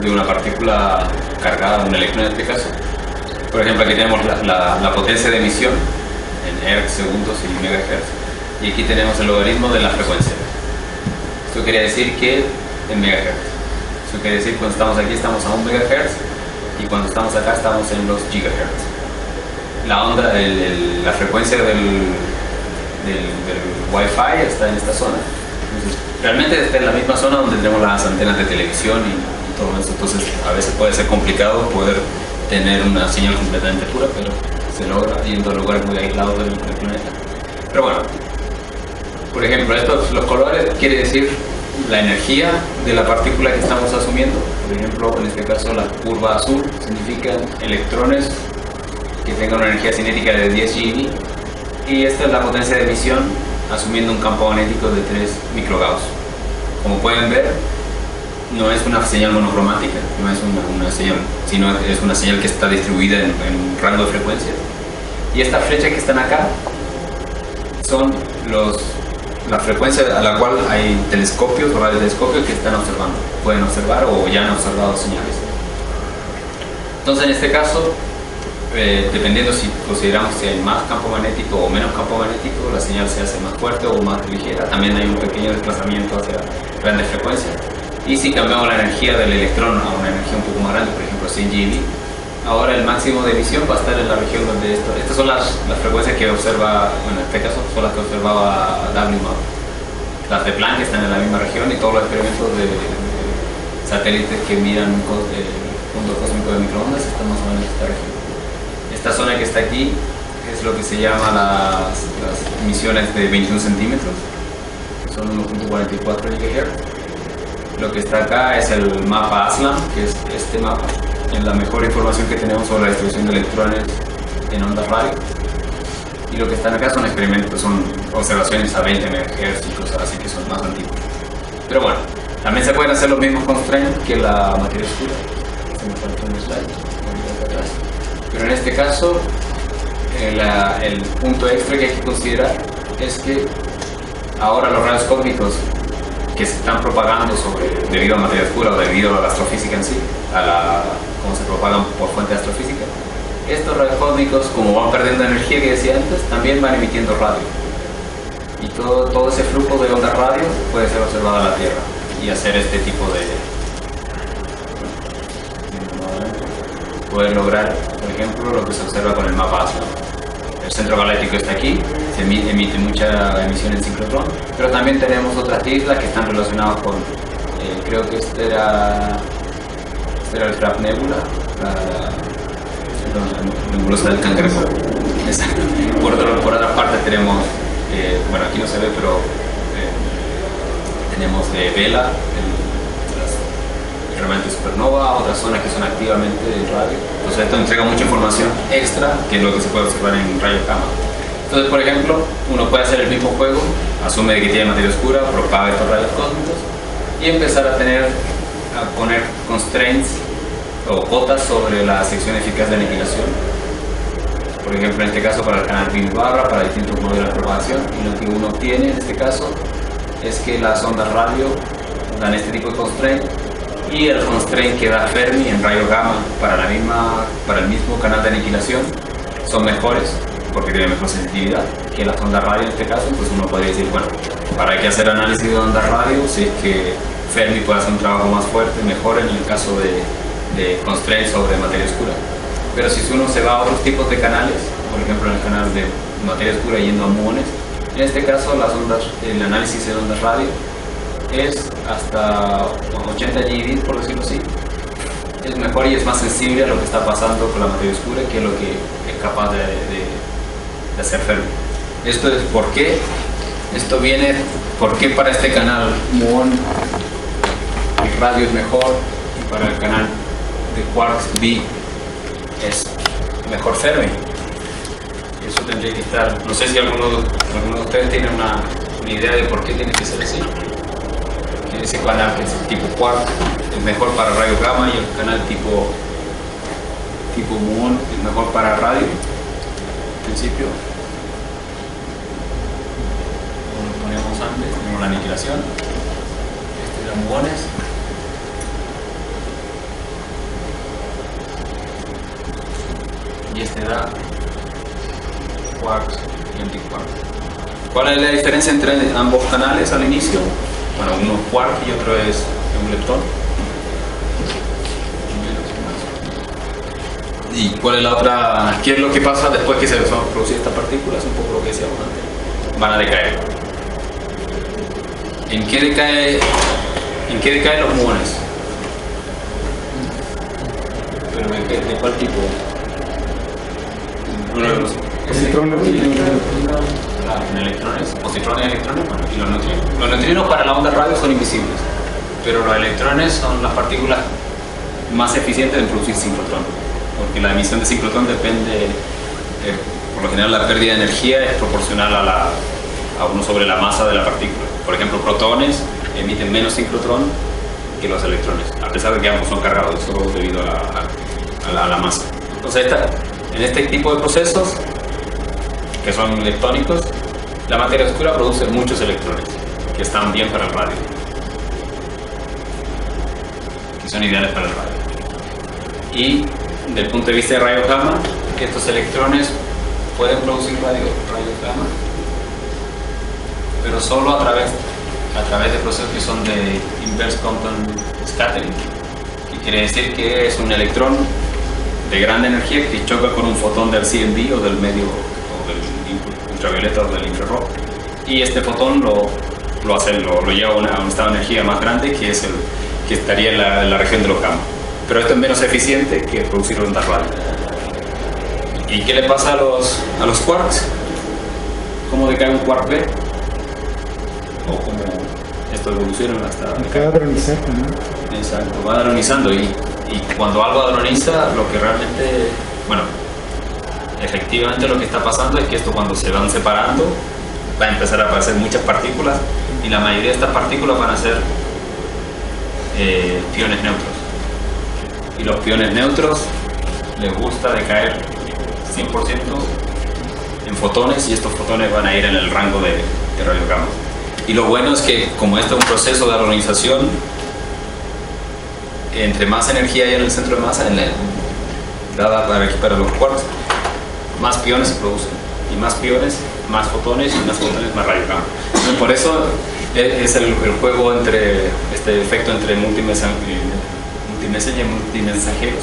de- una partícula cargada, un electrón en este caso. Por ejemplo, aquí tenemos la, la- la potencia de emisión en hertz, segundos y megahertz. Y aquí tenemos el logaritmo de la frecuencia. Esto quería decir que en megahertz. Eso quiere decir cuando estamos aquí estamos a un megahertz y cuando estamos acá estamos en los gigahertz. La onda, el- el- la frecuencia del, del, del Wi-Fi está en esta zona. Realmente está en la misma zona donde tenemos las antenas de televisión y, todo eso. Entonces, a veces puede ser complicado poder tener una señal completamente pura, pero se logra yendo a lugares muy aislados del, del planeta. Pero bueno, por ejemplo, estos, los colores quiere decir la energía de la partícula que estamos asumiendo. Por ejemplo, en este caso la curva azul significa electrones que tengan una energía cinética de 10 GeV y esta es la potencia de emisión asumiendo un campo magnético de 3 microgauss. Como pueden ver, no es una señal monocromática, no es una, una señal, sino es una señal que está distribuida en, en un rango de frecuencias. Y estas flechas que están acá son los, la frecuencia a la cual hay telescopios o radiotelescopios que están observando, pueden observar o ya han observado señales. Entonces, en este caso, eh, dependiendo si consideramos que hay más campo magnético o menos campo magnético, la señal se hace más fuerte o más ligera. También hay un pequeño desplazamiento hacia grandes frecuencias. Y si cambiamos la energía del electrón a una energía un poco más grande, por ejemplo 100 GeV, ahora el máximo de emisión va a estar en la región donde esto. Estas son las, las frecuencias que observa, bueno, en este caso son las que observaba WMAP. Las de Planck están en la misma región y todos los experimentos de, satélites que miran el punto cósmico de microondas están más o menos en esta región. Esta zona que está aquí es lo que se llama las, las emisiones de 21 centímetros, son 1.44 GHz. Lo que está acá es el mapa ASLAM, que es este mapa, en la mejor información que tenemos sobre la distribución de electrones en ondas radio. Y lo que están acá son experimentos, son observaciones a 20 MHz y cosas así que son más antiguas. Pero bueno, también se pueden hacer los mismos constraints que la materia oscura. Pero en este caso, eh, el punto extra que hay que considerar es que ahora los rayos cósmicos que se están propagando debido a materia oscura o debido a la astrofísica en sí, a la, cómo se propagan por fuente astrofísica, estos rayos cósmicos, como van perdiendo energía que decía antes, también van emitiendo radio. Y todo, todo ese flujo de ondas radio puede ser observado a la Tierra y hacer este tipo de... Poder lograr, por ejemplo, lo que se observa con el mapa ASLAM. El centro galáctico está aquí, se emi- emite mucha emisión en sincrotrón, pero también tenemos otras islas que están relacionadas con, eh, creo que este era, este era el Crab Nebula, la, la nebulosa del cangrejo. Exacto. Por, por otra parte tenemos, eh, bueno aquí no se ve, pero eh, tenemos eh, Vela, el- supernova, otras zonas que son activamente de radio. Entonces esto entrega mucha información extra que es lo que se puede observar en rayos gamma. Entonces, por ejemplo, uno puede hacer el mismo juego, asume que tiene materia oscura, propaga estos rayos cósmicos y empezar a tener, a poner constraints o cotas sobre la sección eficaz de aniquilación. Por ejemplo, en este caso para el canal Bill barra, para distintos modelos de propagación, y lo que uno obtiene en este caso es que las ondas radio dan este tipo de constraint y el constraint que da Fermi en rayo gamma para, la misma, para el mismo canal de aniquilación son mejores porque tienen mejor sensitividad que las ondas radio en este caso, entonces uno podría decir, bueno, para que hacer análisis de ondas radio, si es que Fermi puede hacer un trabajo más fuerte, mejor en el caso de, de constraint sobre materia oscura. Pero si uno se va a otros tipos de canales, por ejemplo en el canal de materia oscura yendo a muones, en este caso las ondas, el análisis de ondas radio es hasta 80 GeV, por decirlo así. Es mejor y es más sensible a lo que está pasando con la materia oscura que lo que es capaz de hacer Fermi. Esto es por qué, esto viene, por qué para este canal muon el radio es mejor y para el canal de quarks B es mejor Fermi. Eso tendría que estar, no sé si alguno, alguno de ustedes tiene una, una idea de por qué tiene que ser así ese canal que es tipo quark es mejor para radio gamma y el canal tipo tipo muon es mejor para radio en principio. Como lo poníamos antes tenemos la aniquilación. Este era muones y este da quarks y antiquark ¿cuál es la diferencia entre ambos canales al inicio? Bueno, uno es quark y otro es un leptón. ¿Y cuál es la otra? ¿Qué es lo que pasa después que se producen estas partículas? Un poco lo que decíamos antes. Van a decaer. ¿En qué decae, en qué decaen los muones? ¿Pero de, cuál tipo? Ah, en electrones, positrones y electrones, y los neutrinos. Los neutrinos para la onda radio son invisibles, pero los electrones son las partículas más eficientes en producir sincrotrón, porque la emisión de sincrotrón depende, eh, por lo general la pérdida de energía es proporcional a, la, a uno sobre la masa de la partícula. Por ejemplo, protones emiten menos sincrotrón que los electrones, a pesar de que ambos son cargados, solo debido a la, a la, masa. Entonces, en este tipo de procesos, que son leptónicos, la materia oscura produce muchos electrones que están bien para el radio, que son ideales para el radio. Y desde el punto de vista de rayos gamma, estos electrones pueden producir radio, rayos gamma, pero solo a través, a través de procesos que son de inverse compton scattering, que quiere decir que es un electrón de gran energía que choca con un fotón del CMB o del medio ultravioleta o del infrarrojo y este fotón lo, lo, hace, lo, lo lleva a, una, un estado de energía más grande que es el que estaría en la, en la región de los gamma pero esto es menos eficiente que producir ondas radio ¿y qué le pasa a los, a los quarks? ¿cómo decae un quark B? o cómo esto evoluciona hasta... Acaba dronizando, ¿no? Exacto, va dronizando y, y cuando algo adroniza, lo que realmente, bueno, efectivamente lo que está pasando es que esto cuando se van separando va a empezar a aparecer muchas partículas y la mayoría de estas partículas van a ser eh, piones neutros. Y los piones neutros les gusta decaer 100% en fotones y estos fotones van a ir en el rango de, de radio gamma. Y lo bueno es que como este es un proceso de armonización, entre más energía hay en el centro de masa, en el, dada para para los quarks, más piones se producen. Y más piones, más fotones, y más fotones, más radio gamma. Entonces, por eso es el, el, juego entre, este efecto entre multimensajeros y multimensajeros.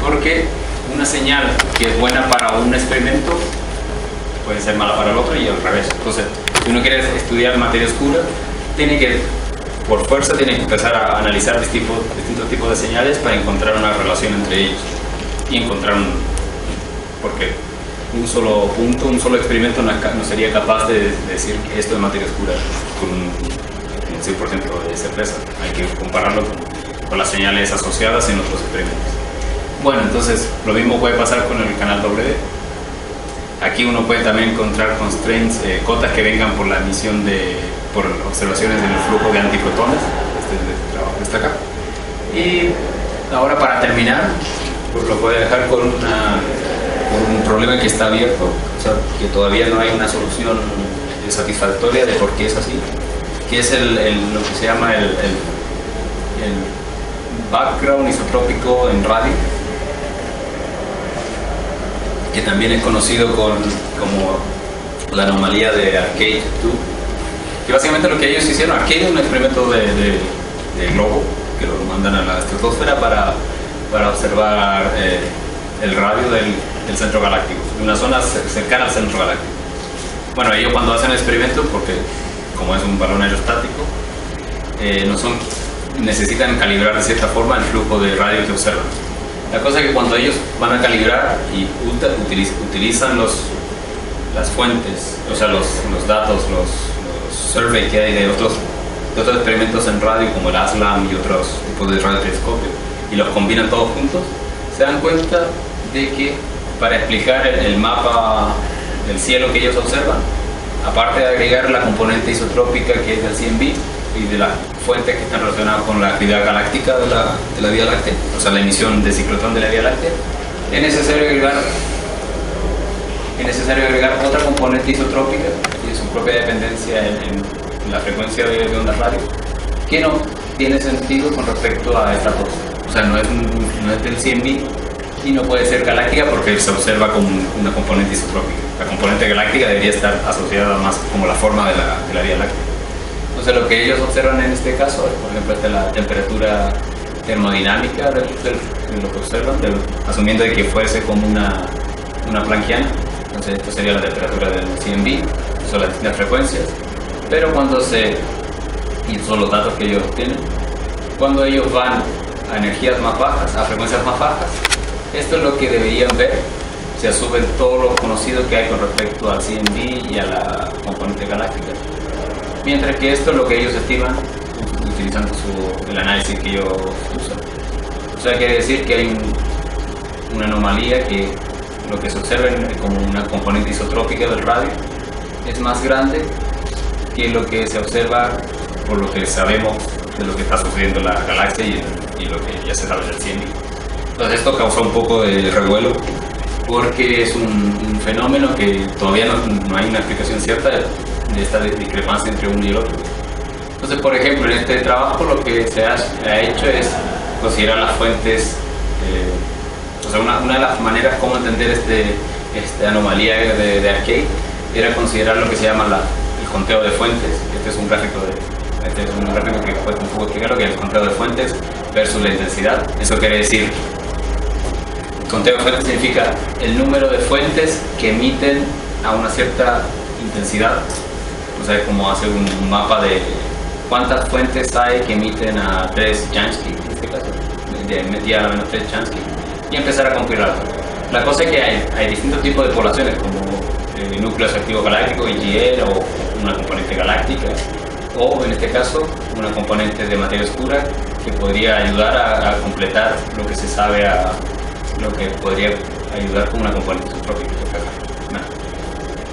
Porque una señal que es buena para un experimento puede ser mala para el otro y al revés. Entonces, si uno quiere estudiar materia oscura, tiene que, por fuerza, tiene que empezar a analizar distintos, distintos tipos de señales para encontrar una relación entre ellos y encontrar un. Porque un solo punto, un solo experimento no, no sería capaz de, de, decir que esto es materia oscura con un, un 100% de certeza. Hay que compararlo con, con las señales asociadas en otros experimentos. Bueno, entonces lo mismo puede pasar con el canal W. Aquí uno puede también encontrar constraints, eh, cotas que vengan por la emisión de, por observaciones en el flujo de antiprotones. Este es el trabajo que está acá. Y ahora para terminar, pues lo puede dejar con, una, un problema que está abierto, o sea, que todavía no hay una solución satisfactoria de por qué es así. que es el, lo que se llama el, el- background isotrópico en radio, que también es conocido con, como la anomalía de Arcade 2, que básicamente lo que ellos hicieron, Arcade es un experimento de, de- de globo, que lo mandan a la estratosfera para, para observar eh, el radio del, del centro galáctico, una zona cer- cercana al centro galáctico. Bueno, ellos cuando hacen el experimento, porque como es un balón aerostático, eh, no son, necesitan calibrar de cierta forma el flujo de radio que observan. La cosa es que cuando ellos van a calibrar y utilizan los, las fuentes, o sea, los, los datos, los, los survey que hay de otros, de otros experimentos en radio, como el ASLAM y otros tipos de radiotelescopio, y los combinan todos juntos, se dan cuenta de que para explicar el, el mapa del cielo que ellos observan, aparte de agregar la componente isotrópica que es del CMB y de las fuentes que están relacionadas con la actividad galáctica de la, de la Vía Láctea, o sea, la emisión de ciclotón de la Vía Láctea, es necesario agregar es necesario agregar otra componente isotrópica y su propia dependencia en, en- la frecuencia de, de ondas radio, que no tiene sentido con respecto a esta dos. O sea, no es, un- no es del 100.000 y no puede ser galáctica porque se observa como un- una componente isotrópica. La componente galáctica debería estar asociada más como la forma de la, de la Vía Láctea. Entonces lo que ellos observan en este caso, por ejemplo, es la temperatura termodinámica del- del- de lo que observan, del- asumiendo de que fuese como una, una planquiana. Entonces esto sería la temperatura del CMB, son las distintas frecuencias. Pero cuando se, y son los datos que ellos obtienen, cuando ellos van a energías más bajas, a frecuencias más bajas, esto es lo que deberían ver. Se asumen todo lo conocido que hay con respecto al CMB y a la componente galáctica. Mientras que esto es lo que ellos estiman utilizando el análisis que ellos usan. O sea, quiere decir que hay un- una anomalía que lo que se observa como una componente isotrópica del radio es más grande que lo que se observa por lo que sabemos de lo que está sucediendo en la galaxia y, lo que ya se sabe del cielo. Entonces esto causó un poco de revuelo porque es un, un fenómeno que todavía no, no hay una explicación cierta de, esta discrepancia entre uno y el otro. Entonces, por ejemplo, en este trabajo lo que se ha, ha hecho es considerar las fuentes, eh, o sea, una, una de las maneras como entender este, esta anomalía de, de Arcade era considerar lo que se llama la- el conteo de fuentes. Este es un gráfico de, este es un gráfico que puede un poco explicar lo que es el conteo de fuentes versus la intensidad. Eso quiere decir Conteo de fuentes significa el número de fuentes que emiten a una cierta intensidad. O sea, como hacer un, mapa de cuántas fuentes hay que emiten a 3 Jansky, en este caso, de metida a menos 3 Jansky, y empezar a compilarlo. La cosa es que hay, hay distintos tipos de poblaciones, como eh, núcleos activos galácticos, IGL, o una componente galáctica, o en este caso, una componente de materia oscura que podría ayudar a, a completar lo que se sabe a lo que podría ayudar con una componente subtrópica. Bueno,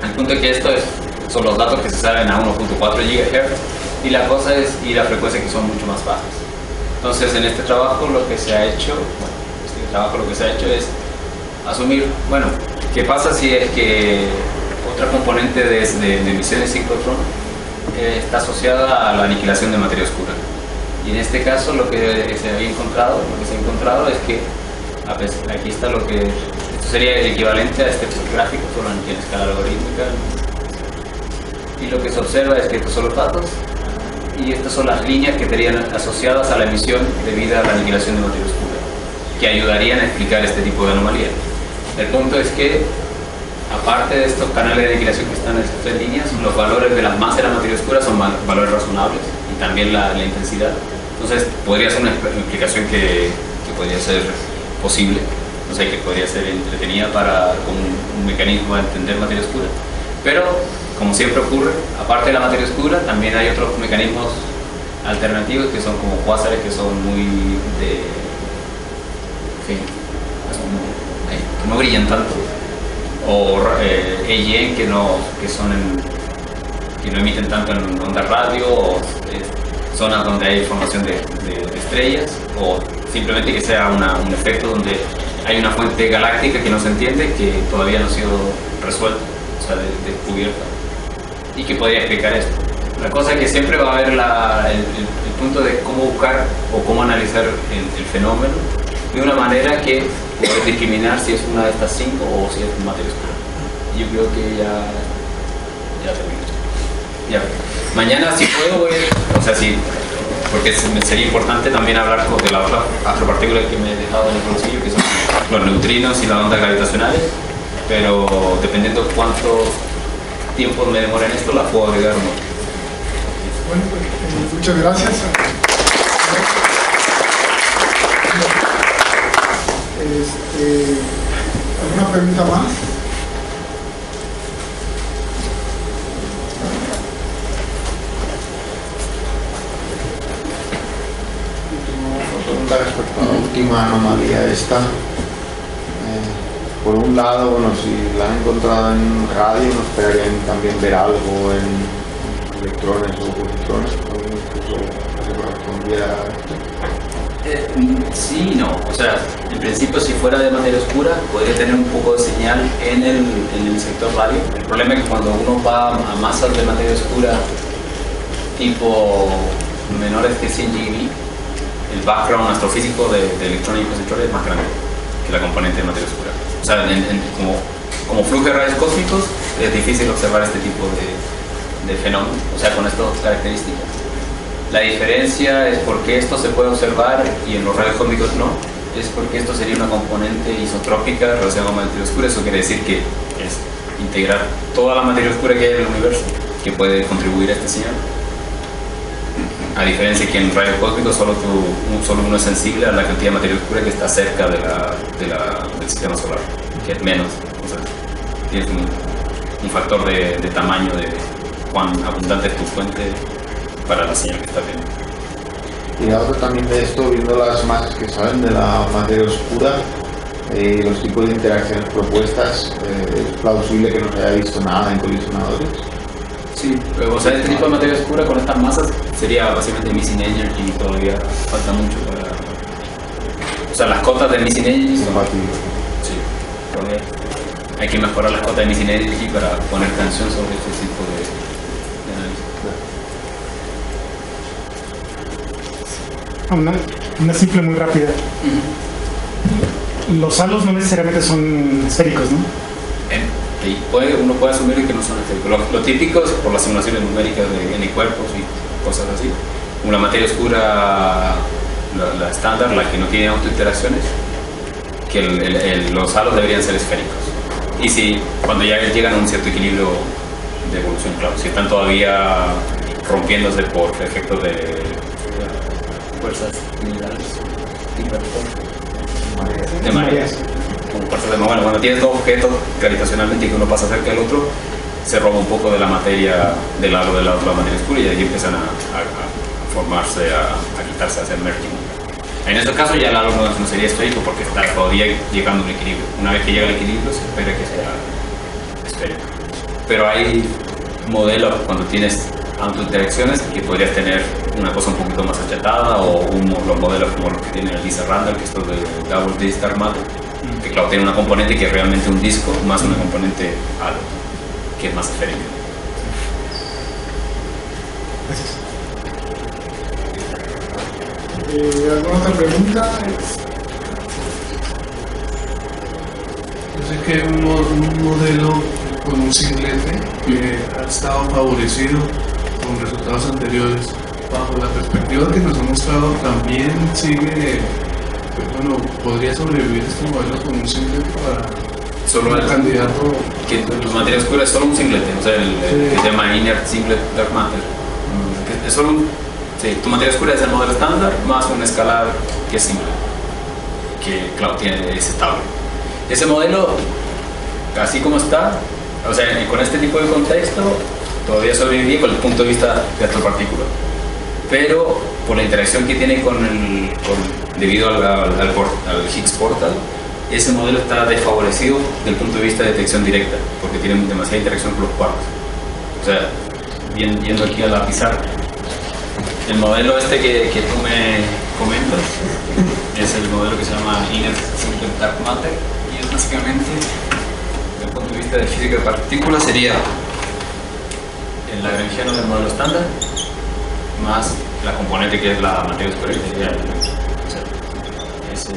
el punto es que esto es, son los datos que se saben a 1.4 GHz y la cosa es y la frecuencia que son mucho más bajas. Entonces en este trabajo lo que se ha hecho, bueno, este trabajo lo que se ha hecho es asumir, bueno, ¿qué pasa si es que otra componente de, de, de emisión de ciclotrón eh, está asociada a la aniquilación de materia oscura? Y en este caso lo que se había encontrado, lo que se ha encontrado es que aquí está lo que esto sería el equivalente a este gráfico solo en en escala logarítmica. Y lo que se observa es que estos son los datos y estas son las líneas que estarían asociadas a la emisión debida a la aniquilación de materia oscura que ayudarían a explicar este tipo de anomalía el punto es que aparte de estos canales de aniquilación que están en estas tres líneas los valores de las masas de la materia oscura son valores razonables y también la, la intensidad. Entonces podría ser una expl- explicación que, que podría ser posible, o sea, que podría ser entretenida para como un, mecanismo de entender materia oscura. Pero, como siempre ocurre, aparte de la materia oscura, también hay otros mecanismos alternativos que son como cuásares que son muy de. que no brillan tanto, o eh, AGN que, no, que son que no emiten tanto en ondas radio o eh, zonas donde hay formación de, de- de estrellas o simplemente que sea una- un efecto donde hay una fuente galáctica que no se entiende, que todavía no ha sido resuelta, o sea, de- descubierta y que podría explicar esto. la cosa es que siempre va a haber la- el, el- el punto de cómo buscar o cómo analizar el, el fenómeno de una manera que puedes discriminar si es una de estas cinco o si es materia oscura. Yo creo que ya, ya termino. Ya. Mañana si puedo voy, o sea, sí, porque sería importante también hablar de la otra astropartícula que me he dejado en el bolsillo, que son los neutrinos y las ondas gravitacionales, pero dependiendo cuánto tiempo me demore en esto, las puedo agregar o no. Bueno, pues, eh, muchas gracias. Este, ¿Alguna pregunta más? pregunta respecto a la última anomalía esta. Eh, por un lado, bueno, si la han encontrado en radio, nos esperarían también ver algo en electrones o positrones, incluso que correspondiera. Eh, sí no. O sea, en principio si fuera de materia oscura podría tener un poco de señal en el, en el sector radio. El problema es que cuando uno va a masas de materia oscura tipo menores que 100 GeV, el background astrofísico de, de electrones y positrones es más grande que la componente de materia oscura. O sea, en- en- como, como flujo de rayos cósmicos es difícil observar este tipo de, de o sea, con estas características. La diferencia es porque esto se puede observar y en los rayos cósmicos no, es porque esto sería una componente isotrópica relacionada con materia oscura. Eso quiere decir que es integrar toda la materia oscura que hay en el universo que puede contribuir a este señal. A diferencia que en rayos cósmicos solo, tú, un- solo uno es sensible a la cantidad de materia oscura que está cerca de del sistema solar, que es menos. O sea, tienes un, un factor de, tamaño de cuán abundante es tu fuente para la señal que estás viendo. Y la otra también de esto, viendo las masas que salen de la materia oscura eh, los tipos de interacciones propuestas, eh, es plausible que no se haya visto nada en colisionadores. Sí, pero, o sea, este tipo de materia oscura con estas masas sería básicamente missing energy y todavía falta mucho para... O sea, las cotas de missing energy son... Sí, todavía hay que mejorar las cotas de missing energy para poner canción sobre este tipo de, de análisis. Una, una simple muy rápida. Los halos no necesariamente son esféricos, ¿no? Y puede, uno puede asumir que no son esféricos. Lo, lo típico es por las simulaciones numéricas de N cuerpos y cosas así. Una materia oscura, la, la estándar, la que no tiene autointeracciones, que el- el- el- los halos deberían ser esféricos. Y si cuando ya llegan a un cierto equilibrio de evolución, claro, si están todavía rompiéndose por efectos de, fuerzas minerales, de mareas como fuerzas de bueno, cuando tienes dos objetos gravitacionalmente que uno pasa cerca del otro, se roba un poco de la materia del lado de la, la materia oscura y ahí empiezan a, formarse, a, quitarse, a hacer merging. En estos casos ya el halo no, sería esférico porque está todavía llegando a un equilibrio. Una vez que llega al equilibrio se espera que sea esférico. Pero hay modelos cuando tienes autointeracciones que podrías tener una cosa un poquito más achatada o los modelos como los que tiene Lisa Randall, que es de Double D Matter, claro, tiene una componente que es realmente un disco más una componente halo, que es más esférica. Eh, ¿Alguna otra pregunta? Yo sé que un modelo con un singlete que ha estado favorecido con resultados anteriores. Bajo la perspectiva que nos ha mostrado, también sigue, pues, bueno, podría sobrevivir este modelo con un singlete para Solo el- candidato. Que tu materia oscura es solo un singlete, o sea, el, el que se llama Inert Singlet Dark Matter. Que Es solo un, sí, tu materia oscura es el modelo estándar más un escalar que es simple, que claro, tiene, es estable. Ese modelo, así como está, o sea, con este tipo de contexto, todavía sobreviviría con el punto de vista de astropartícula. Pero por la interacción que tiene con el, con- debido al, al, al al Higgs portal, ese modelo está desfavorecido desde el punto de vista de detección directa, porque tiene demasiada interacción con los quarks. O sea, yendo aquí a la pizarra, el modelo este que, que tú me comentas es el modelo que se llama Inner Simple Dark Matter y es básicamente, desde el punto de vista de física de partículas, sería el lagrangiano del modelo estándar más la componente que es la materia sea, ese,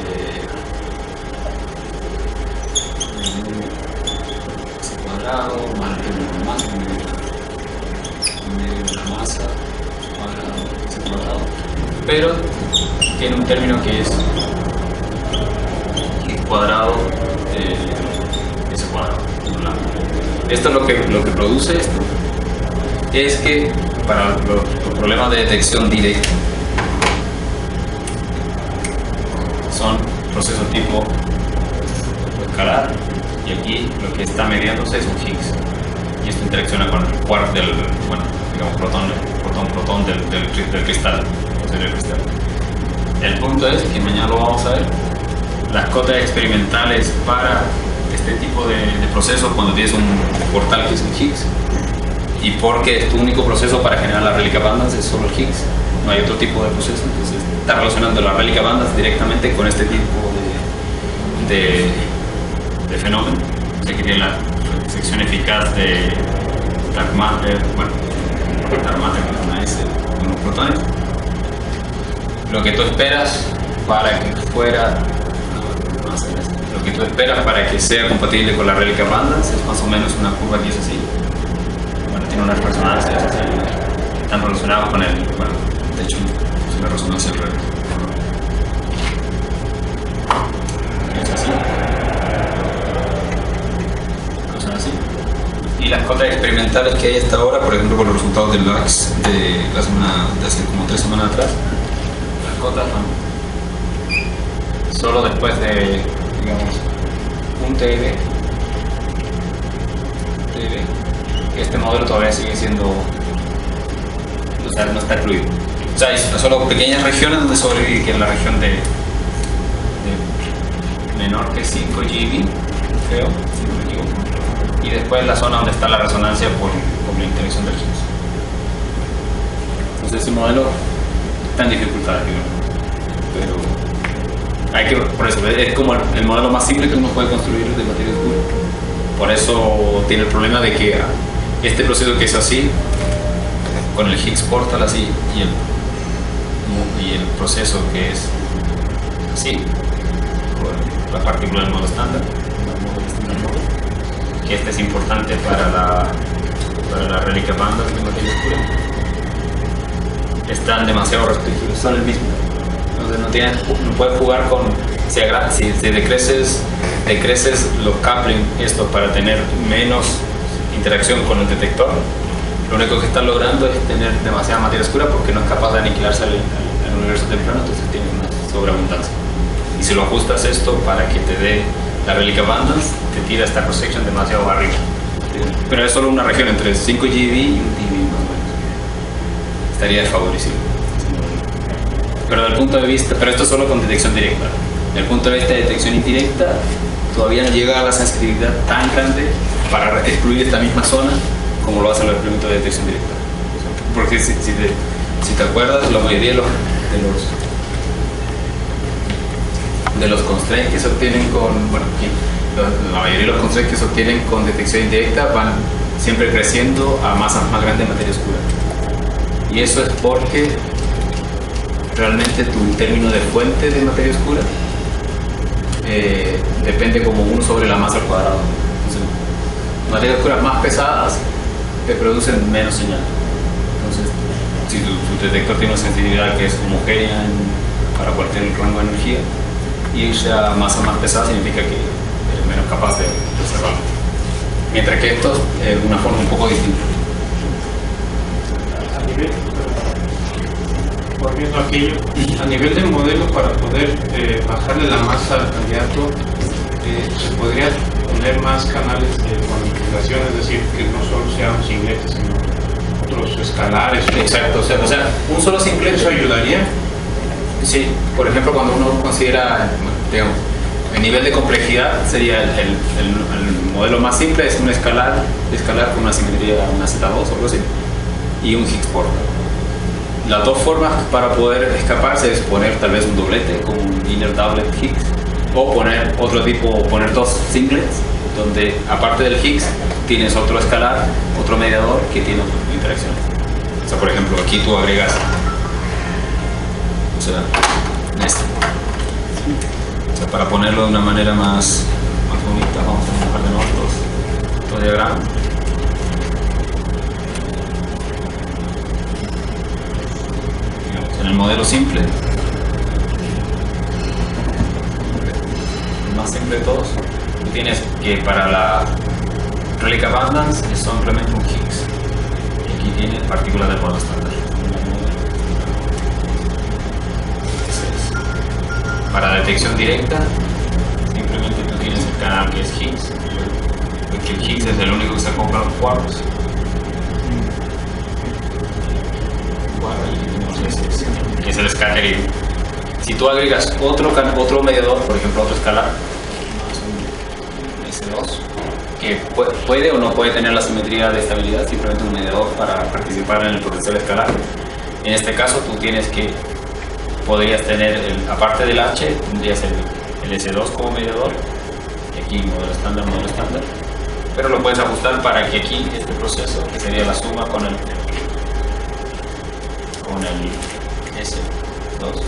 ese cuadrado más de masa medio de la masa cuadrado ese cuadrado. Pero tiene un término que es cuadrado de ese cuadrado esto es lo que, lo que produce esto es que para los, problemas de detección directa son procesos tipo escalar y aquí lo que está mediándose es un Higgs y esto interacciona con el quark del bueno digamos protón protón del, del, cri- del cristal del cristal. El punto es que mañana lo vamos a ver. Las cotas experimentales para este tipo de, de procesos cuando tienes un portal que es un Higgs y porque tu único proceso para generar las reliquia bandas es solo el Higgs no hay otro tipo de proceso entonces está relacionando las reliquia bandas directamente con este tipo de, de, de fenómeno. O sea que tiene la sección eficaz de dark matter bueno dark matter con una S con unos protones lo que tú esperas para que fuera lo que tú esperas para que sea compatible con la reliquia bandas es más o menos una curva que es así unas resonancias así, están relacionadas con el, bueno, de hecho es una resonancia al revés. Es así. Cosas así. Y las cotas experimentales que hay hasta ahora, por ejemplo, con los resultados del LAX de, la semana, de hace como tres semanas atrás, las cotas son solo después de, digamos, un TeV TeV este modelo todavía sigue siendo, o sea, no está excluido. O sea, hay solo pequeñas regiones donde sobrevive, que es la región de, de menor que 5 GB, creo, si no. Y después la zona donde está la resonancia por, por la interacción del Higgs. Entonces ese modelo está en dificultades, digamos. Pero hay que, por eso, es como el, el modelo más simple que uno puede construir de materia oscura. Por eso tiene el problema de que este proceso que es así, con el Higgs portal así, y el, y el proceso que es así, con la partícula del modo estándar, que este es importante para la, para la reliquia banda de materia oscura, están demasiado restringidos, son el mismo. Entonces no, tienes, no puedes jugar con, si, si decreces, decreces los coupling, esto para tener menos interacción con el detector, lo único que estás logrando es tener demasiada materia oscura porque no es capaz de aniquilarse al, al- al universo temprano, entonces tienes una sobreabundancia. Y si lo ajustas esto para que te dé la reliquia bandas, te tira esta cross section demasiado arriba. Pero es solo una región entre 5 GB y un dB más o menos. Estaría desfavorecido. Pero desde el punto de vista, pero esto es solo con detección directa. Desde el punto de vista de detección indirecta, todavía no llega a la sensibilidad tan grande para excluir esta misma zona como lo hacen los experimentos de detección directa. Porque si, te, acuerdas, la mayoría de los, de los de los constraints que se obtienen con bueno, la- mayoría de los constraints que se obtienen con detección indirecta van siempre creciendo a masas más grandes de materia oscura. Y eso es porque realmente tu término de fuente de materia oscura eh, depende como uno sobre la masa al cuadrado. Materias oscuras más pesadas te producen menos señal. Entonces, si tu, detector tiene una sensibilidad que es homogénea para cualquier rango de energía, irse a masa más pesada significa que eres menos capaz de observarlo. Mientras que esto es de una forma un poco distinta. a nivel, volviendo a aquello, a nivel del modelo para poder eh, bajarle la masa al candidato, eh, se podría poner más canales de es decir, que no solo sean un singlete, sino otros escalares. Exacto, o sea, o sea, un solo simple ¿Eso ayudaría? Sí, por ejemplo, cuando uno considera, digamos, el nivel de complejidad sería el, el- el- el modelo más simple es un escalar, escalar con una simetría, una Z2 o algo así, y un Higgs portal. Las dos formas para poder escaparse es poner tal vez un doblete con un inner doublet Higgs, o poner otro tipo, poner dos singlets, donde aparte del Higgs tienes otro escalar, otro mediador que tiene otra interacción. O sea, por ejemplo, aquí tú agregas, o sea, esto. O sea, para ponerlo de una manera más, más bonita, vamos a dibujar de nuevo los, los diagramas. En el modelo simple, el más simple de todos, tú tienes que para la relic abundance es simplemente un Higgs. Y aquí tienes partículas del modo estándar. Para detección directa, simplemente tú tienes el canal que es Higgs. Porque el Higgs es el único que se compra los que es el scattering. Si tú agregas otro, otro mediador, por ejemplo otro escalar, más un S2, puede o no puede tener la simetría de estabilidad, simplemente un mediador para participar en el potencial escalar. En este caso tú tienes que, podrías tener, el- aparte del H, tendrías el, el S2 como mediador, aquí modelo estándar, modelo estándar, pero lo puedes ajustar para que aquí este proceso, que sería la suma con el, con el S2,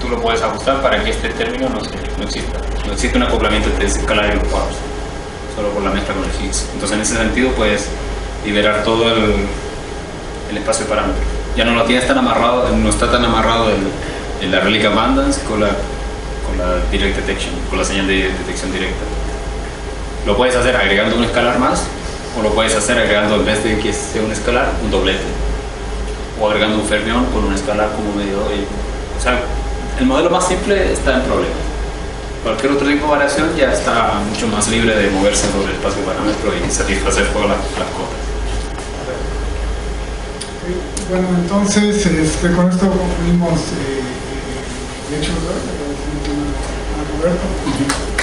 tú lo puedes ajustar para que este término no, no exista. No existe un acoplamiento entre escalar y los quarks, solo por la mezcla con el Higgs. Entonces, en ese sentido, puedes liberar todo el, espacio de parámetros. Ya no lo tienes tan amarrado, no está tan amarrado el, el la relic abundance con la, con la direct detection, con la señal de detección directa. Lo puedes hacer agregando un escalar más, o lo puedes hacer agregando, en vez de que sea un escalar, un doblete o agregando un fermión con un escalar como mediador. y- o sea, el modelo más simple está en problemas. Cualquier otro tipo de variación ya está mucho más libre de moverse sobre el espacio parámetro y satisfacer todas las, las. Bueno, entonces este, con esto concluimos, eh, eh, de hecho, a Roberto.